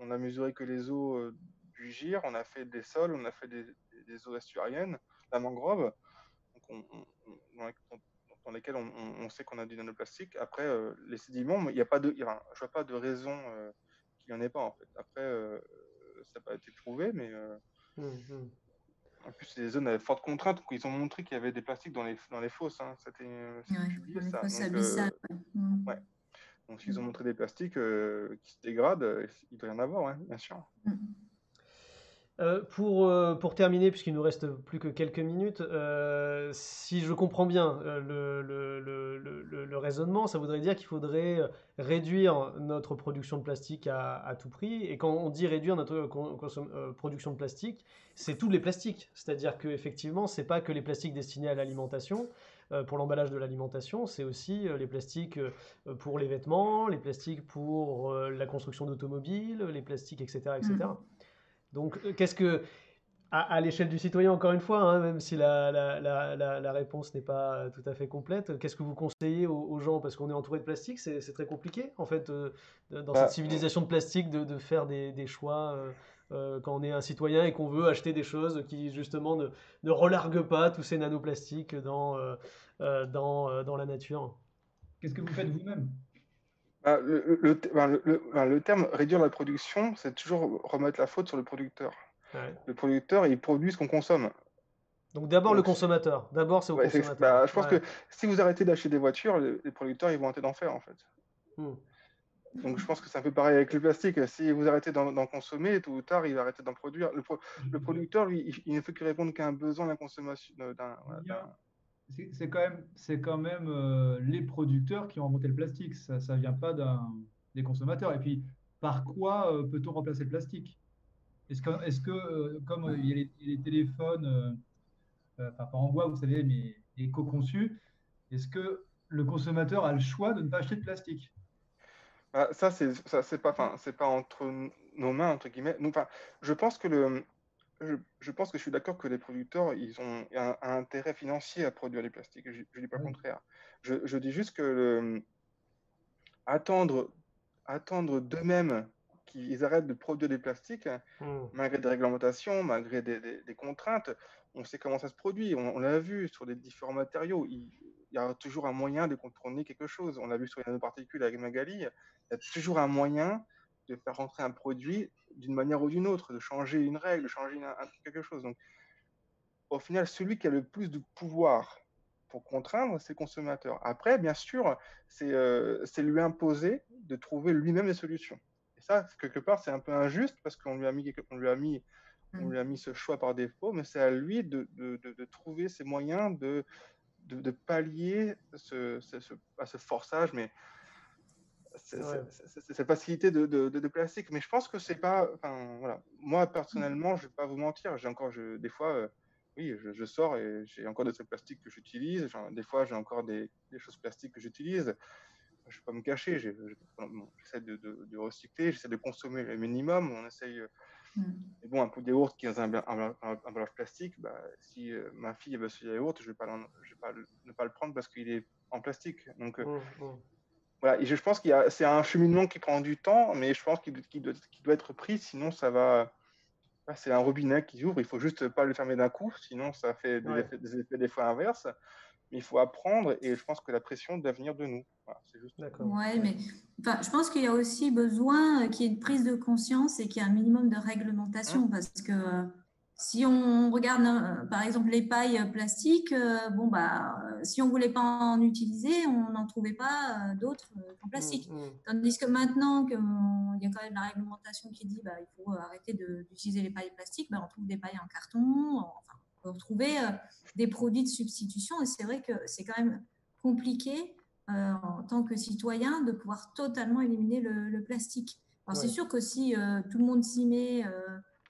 on a mesuré que les eaux du GIR, on a fait des sols, on a fait des, des eaux estuariennes, la mangrove, dans, lesquelles on, sait qu'on a du nanoplastique. Après, euh, les sédiments, il n'y a pas de, je vois pas de raison euh, qu'il n'y en ait pas en fait. Après, euh, ça n'a pas été prouvé, mais mmh. en plus, c'est des zones avec fortes contraintes. ils ont montré qu'il y avait des plastiques dans les, dans les fosses. Hein. C'était ça. Donc, ouais. Donc, s'ils ont montré des plastiques qui se dégradent, il doit y en avoir, hein, bien sûr. Euh, pour, euh, pour terminer, puisqu'il nous reste plus que quelques minutes, euh, si je comprends bien le, raisonnement, ça voudrait dire qu'il faudrait réduire notre production de plastique à, à, tout prix. Et quand on dit réduire notre production de plastique, c'est tous les plastiques. C'est-à-dire qu'effectivement, ce n'est pas que les plastiques destinés à l'alimentation, pour l'emballage de l'alimentation, c'est aussi les plastiques pour les vêtements, les plastiques pour la construction d'automobiles, les plastiques, etc. etc. Donc, euh, qu'est-ce que, à, l'échelle du citoyen, encore une fois, hein, même si la, la, réponse n'est pas tout à fait complète, qu'est-ce que vous conseillez aux, gens? Parce qu'on est entouré de plastique, c'est très compliqué, en fait, euh, dans bah, cette civilisation de plastique, de, faire des, choix. Euh, quand on est un citoyen et qu'on veut acheter des choses qui justement ne, ne relarguent pas tous ces nanoplastiques dans, dans, dans la nature. Qu'est-ce que vous faites vous-même? Bah, le, terme réduire la production, c'est toujours remettre la faute sur le producteur. Le producteur, il produit ce qu'on consomme. Donc d'abord le consommateur. D'abord c'est au consommateur. Bah, je pense que si vous arrêtez d'acheter des voitures, les, producteurs ils vont arrêter d'en faire en fait. Hmm. Donc je pense que c'est un peu pareil avec le plastique. Si vous arrêtez d'en consommer, tôt ou tard, il va arrêter d'en produire. Le, producteur, lui, il, ne fait que répondre qu'à un besoin d'un consommation. d'un c'est quand même, c'est quand même euh, les producteurs qui ont inventé le plastique. Ça ne vient pas des consommateurs. Et puis, par quoi euh, peut-on remplacer le plastique? Est-ce que, est que euh, comme il y a les, téléphones, enfin pas en bois, vous savez, mais éco-conçus, est-ce que le consommateur a le choix de ne pas acheter de plastique? Bah, Ça, c'est pas, pas entre nos mains entre guillemets. je pense que le je, pense que je suis d'accord que les producteurs, ils ont un, intérêt financier à produire les plastiques. Je ne dis pas le contraire. Je, dis juste que attendre, attendre d'eux-mêmes qu'ils arrêtent de produire des plastiques, hmm. malgré des réglementations, malgré des, contraintes, on sait comment ça se produit. On, l'a vu sur les différents matériaux. Il, y a toujours un moyen de contourner quelque chose. On l'a vu sur les nanoparticules avec Magali. Il y a toujours un moyen de faire rentrer un produit d'une manière ou d'une autre, de changer une règle, de changer quelque chose. Donc, au final, celui qui a le plus de pouvoir pour contraindre, c'est le consommateur. Après, bien sûr, c'est euh, lui imposer de trouver lui-même des solutions. Et ça, quelque part, c'est un peu injuste parce qu'on lui a mis, on lui a mis, on lui a mis ce choix par défaut, mais c'est à lui de, de, de, trouver ses moyens de, de, pallier ce, ce, à ce forçage. Mais cette facilité de, de, plastique. Mais je pense que c'est pas. Enfin, voilà. Moi, personnellement, je vais pas vous mentir. J'ai encore, je, des fois, euh, oui, je, sors et j'ai encore des trucs plastiques que j'utilise. Des fois, j'ai encore des, des, choses plastiques que j'utilise. Je ne vais pas me cacher. J'essaie de, de, recycler, j'essaie de consommer le minimum. On essaye. Euh, mm. Mais bon, un pot de yaourt qui est un, emballage plastique, bah, si euh, ma fille veut ce yaourt, je ne vais, pas, je vais pas, ne pas le prendre parce qu'il est en plastique. Donc, mmh, mmh et je pense qu'il y a, c'est un cheminement qui prend du temps, mais je pense qu'il, doit, doit, être pris, sinon ça va. C'est un robinet qui ouvre, il faut juste pas le fermer d'un coup, sinon ça fait des, effets, des, effets, des fois inverses. Mais il faut apprendre, et je pense que la pression doit venir de nous. c'est juste... Ouais, mais enfin, je pense qu'il y a aussi besoin qu'il y ait une prise de conscience et qu'il y ait un minimum de réglementation, hein parce que si on regarde euh, par exemple les pailles plastiques, euh, bon bah si on voulait pas en utiliser, on n'en trouvait pas euh, d'autres en plastique. Mmh, mmh. Tandis que maintenant qu'il y a quand même la réglementation qui dit bah il faut arrêter d'utiliser les pailles plastiques, bah, on trouve des pailles en carton, enfin on peut retrouver des produits de substitution et c'est vrai que c'est quand même compliqué en tant que citoyen de pouvoir totalement éliminer le, plastique. Alors c'est sûr que si tout le monde s'y met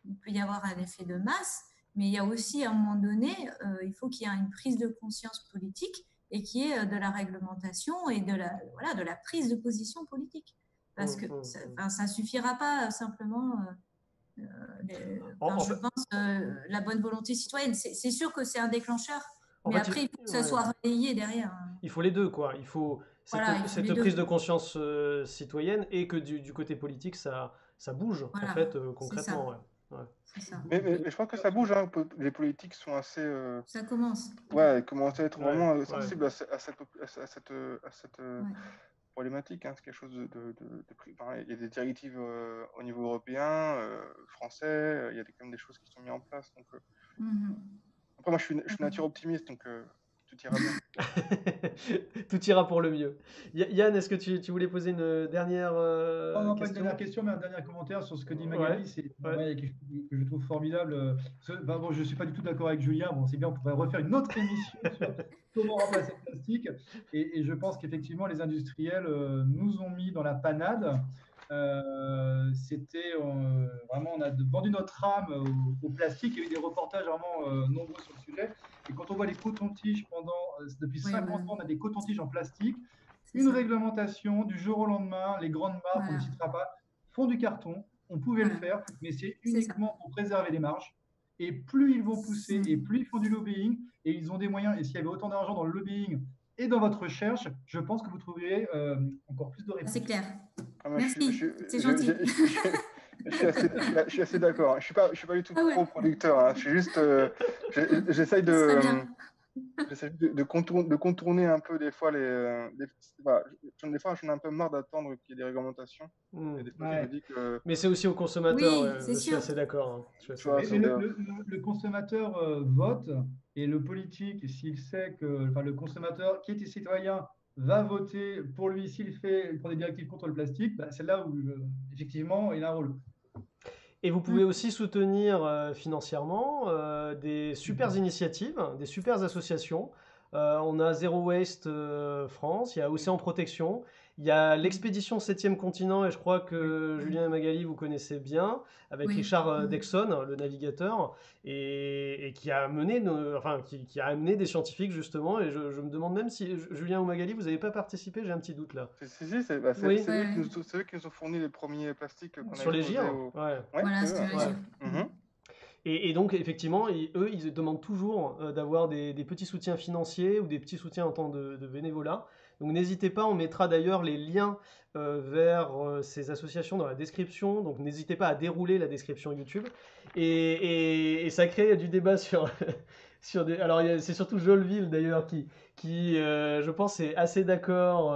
il peut y avoir un effet de masse, mais il y a aussi à un moment donné, euh, il faut qu'il y ait une prise de conscience politique et qu'il y ait euh, de la réglementation et de la, voilà, de la prise de position politique. Parce que ça ne suffira pas simplement, euh, je pense, la bonne volonté citoyenne. C'est sûr que c'est un déclencheur, mais après, il faut que ça soit relayé derrière. Il faut les deux, quoi. Il faut cette, prise de conscience citoyenne et que du, côté politique, ça, ça bouge, en fait, concrètement. Mais, je crois que ça bouge. Hein. Les politiques sont assez. Euh, ça commence. Ouais, commencent à être vraiment euh, sensibles à, cette, à, cette, à cette euh, problématique. Hein. C'est quelque chose de. de, il y a des directives au niveau européen, français. Il y a quand même des choses qui sont mises en place. Donc, mm-hmm. Après, moi, je suis, je suis nature optimiste, donc tout ira tout ira pour le mieux. Yann, est-ce que tu, tu, voulais poser une dernière euh, non, pas une dernière question, mais un dernier commentaire sur ce que dit Magali. C'est que je trouve formidable. Bah, bon, je ne suis pas du tout d'accord avec Julien. Bon, c'est bien, on pourrait refaire une autre émission sur comment remplacer le plastique. Et, et je pense qu'effectivement, les industriels euh, nous ont mis dans la panade. Euh, c'était euh, vraiment, on a vendu notre âme au, plastique. Il y a eu des reportages vraiment euh, nombreux sur le sujet. Et quand on voit les cotons-tiges pendant, depuis 50 ans, on a des cotons-tiges en plastique. Une réglementation du jour au lendemain, les grandes marques, on ne citera pas, font du carton. On pouvait le faire, mais c'est uniquement pour préserver les marges. Et plus ils vont pousser, et plus ils font du lobbying, et ils ont des moyens. Et s'il y avait autant d'argent dans le lobbying et dans votre recherche, je pense que vous trouverez encore plus de réponses. C'est clair. Ah, Merci, c'est gentil. Je, suis assez, d'accord. Je ne suis, pas, je suis pas du tout ah pro-producteur. Hein. Je suis juste. Euh, J'essaye de. J'essaie de, de, contourner, de, contourner, un peu des fois les. Euh, des, des fois, j'en ai un peu marre d'attendre qu'il y ait des réglementations. Mmh. Mais c'est aussi au consommateur. je suis assez d'accord. Hein. Le, le, consommateur euh, vote et le politique, s'il sait que enfin, le consommateur qui est citoyen va voter pour lui s'il fait pour des directives contre le plastique, bah, c'est là où euh, effectivement il a un rôle. Et vous pouvez aussi soutenir euh, financièrement euh, des super initiatives, des super associations. on a Zero Waste France, il y a Océan Protection, il y a l'expédition 7e continent, et je crois que Julien et Magali, vous connaissez bien, avec Richard euh, Dexon, le navigateur, et, qui, a mené, enfin, qui, a amené des scientifiques, justement. Et je, me demande même si Julien ou Magali, vous n'avez pas participé, j'ai un petit doute là. Si, si, c'est bah, eux, qui nous ont fourni les premiers plastiques Sur les gires ouais. Voilà. Mhm. Et, donc, effectivement, eux, ils demandent toujours euh, d'avoir des, petits soutiens financiers ou des petits soutiens en temps de, de bénévolat. Donc n'hésitez pas, on mettra d'ailleurs les liens euh, vers euh, ces associations dans la description. Donc n'hésitez pas à dérouler la description YouTube. Et, ça crée du débat sur, sur des... Alors c'est surtout Jolville d'ailleurs qui, qui euh, je pense, est assez d'accord.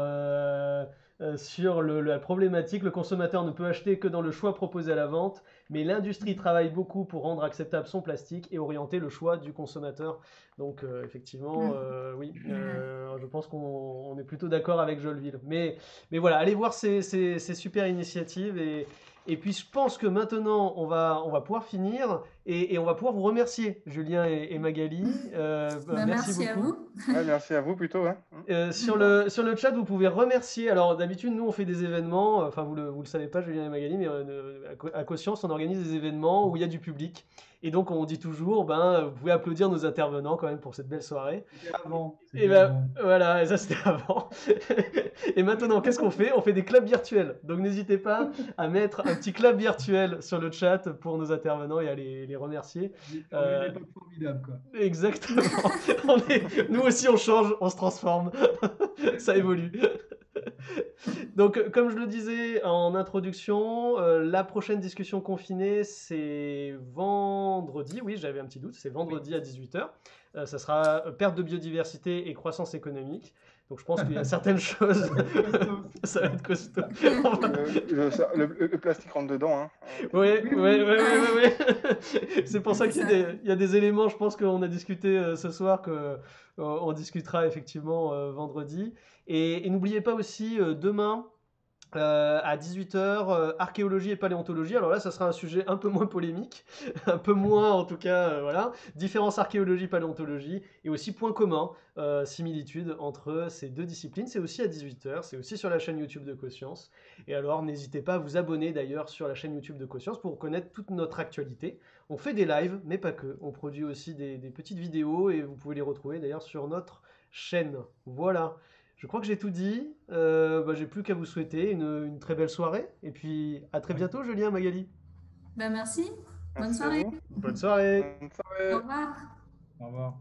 Sur la problématique, le consommateur ne peut acheter que dans le choix proposé à la vente mais l'industrie travaille beaucoup pour rendre acceptable son plastique et orienter le choix du consommateur. Donc euh, effectivement, euh, oui, euh, je pense qu'on est plutôt d'accord avec Jolville. Mais, mais voilà, allez voir ces, ces, super initiatives et, et puis je pense que maintenant on va, on va pouvoir finir et, et on va pouvoir vous remercier, Julien et, Magali. Bah, merci, merci, beaucoup. À vous. merci à vous plutôt. Hein. Euh, sur, le, sur le chat, vous pouvez remercier. Alors, d'habitude, nous, on fait des événements. Enfin, vous le, vous le savez pas, Julien et Magali, mais euh, à, Conscience, on organise des événements où il y a du public. Et donc, on dit toujours, ben, vous pouvez applaudir nos intervenants quand même pour cette belle soirée. Avant. Et ben, voilà, ça c'était avant. et maintenant, qu'est-ce qu'on fait? On fait des clubs virtuels. Donc, n'hésitez pas à mettre un petit club virtuel sur le chat pour nos intervenants et à les, les remercier. Euh, formidable, quoi. Exactement. Nous aussi, on change, on se transforme. ça évolue. Donc, comme je le disais en introduction, euh, la prochaine discussion confinée, c'est vendredi. Oui, j'avais un petit doute. C'est vendredi à 18h. Euh, ça sera perte de biodiversité et croissance économique. Donc je pense qu'il y a certaines choses. ça va être costaud. le, plastique rentre dedans. Hein. Oui, oui, oui, oui, oui, C'est pour ça qu'il y, a des éléments, je pense qu'on a discuté euh, ce soir, qu'on on discutera effectivement vendredi. Et, n'oubliez pas aussi, euh, demain, euh, à 18h, euh, archéologie et paléontologie. Alors là, ça sera un sujet un peu moins polémique, un peu moins en tout cas, voilà. Différence archéologie-paléontologie et aussi point commun, similitude entre ces deux disciplines. C'est aussi à 18h, c'est aussi sur la chaîne YouTube de Conscience. Et alors, n'hésitez pas à vous abonner d'ailleurs sur la chaîne YouTube de Conscience pour connaître toute notre actualité. On fait des lives, mais pas que. On produit aussi des petites vidéos et vous pouvez les retrouver d'ailleurs sur notre chaîne. Voilà. Je crois que j'ai tout dit. Euh, bah, j'ai plus qu'à vous souhaiter une, très belle soirée. Et puis à très bientôt, Julien, Magali. Ben, merci. Bonne soirée. Bonne soirée. Bonne soirée. Au revoir. Au revoir.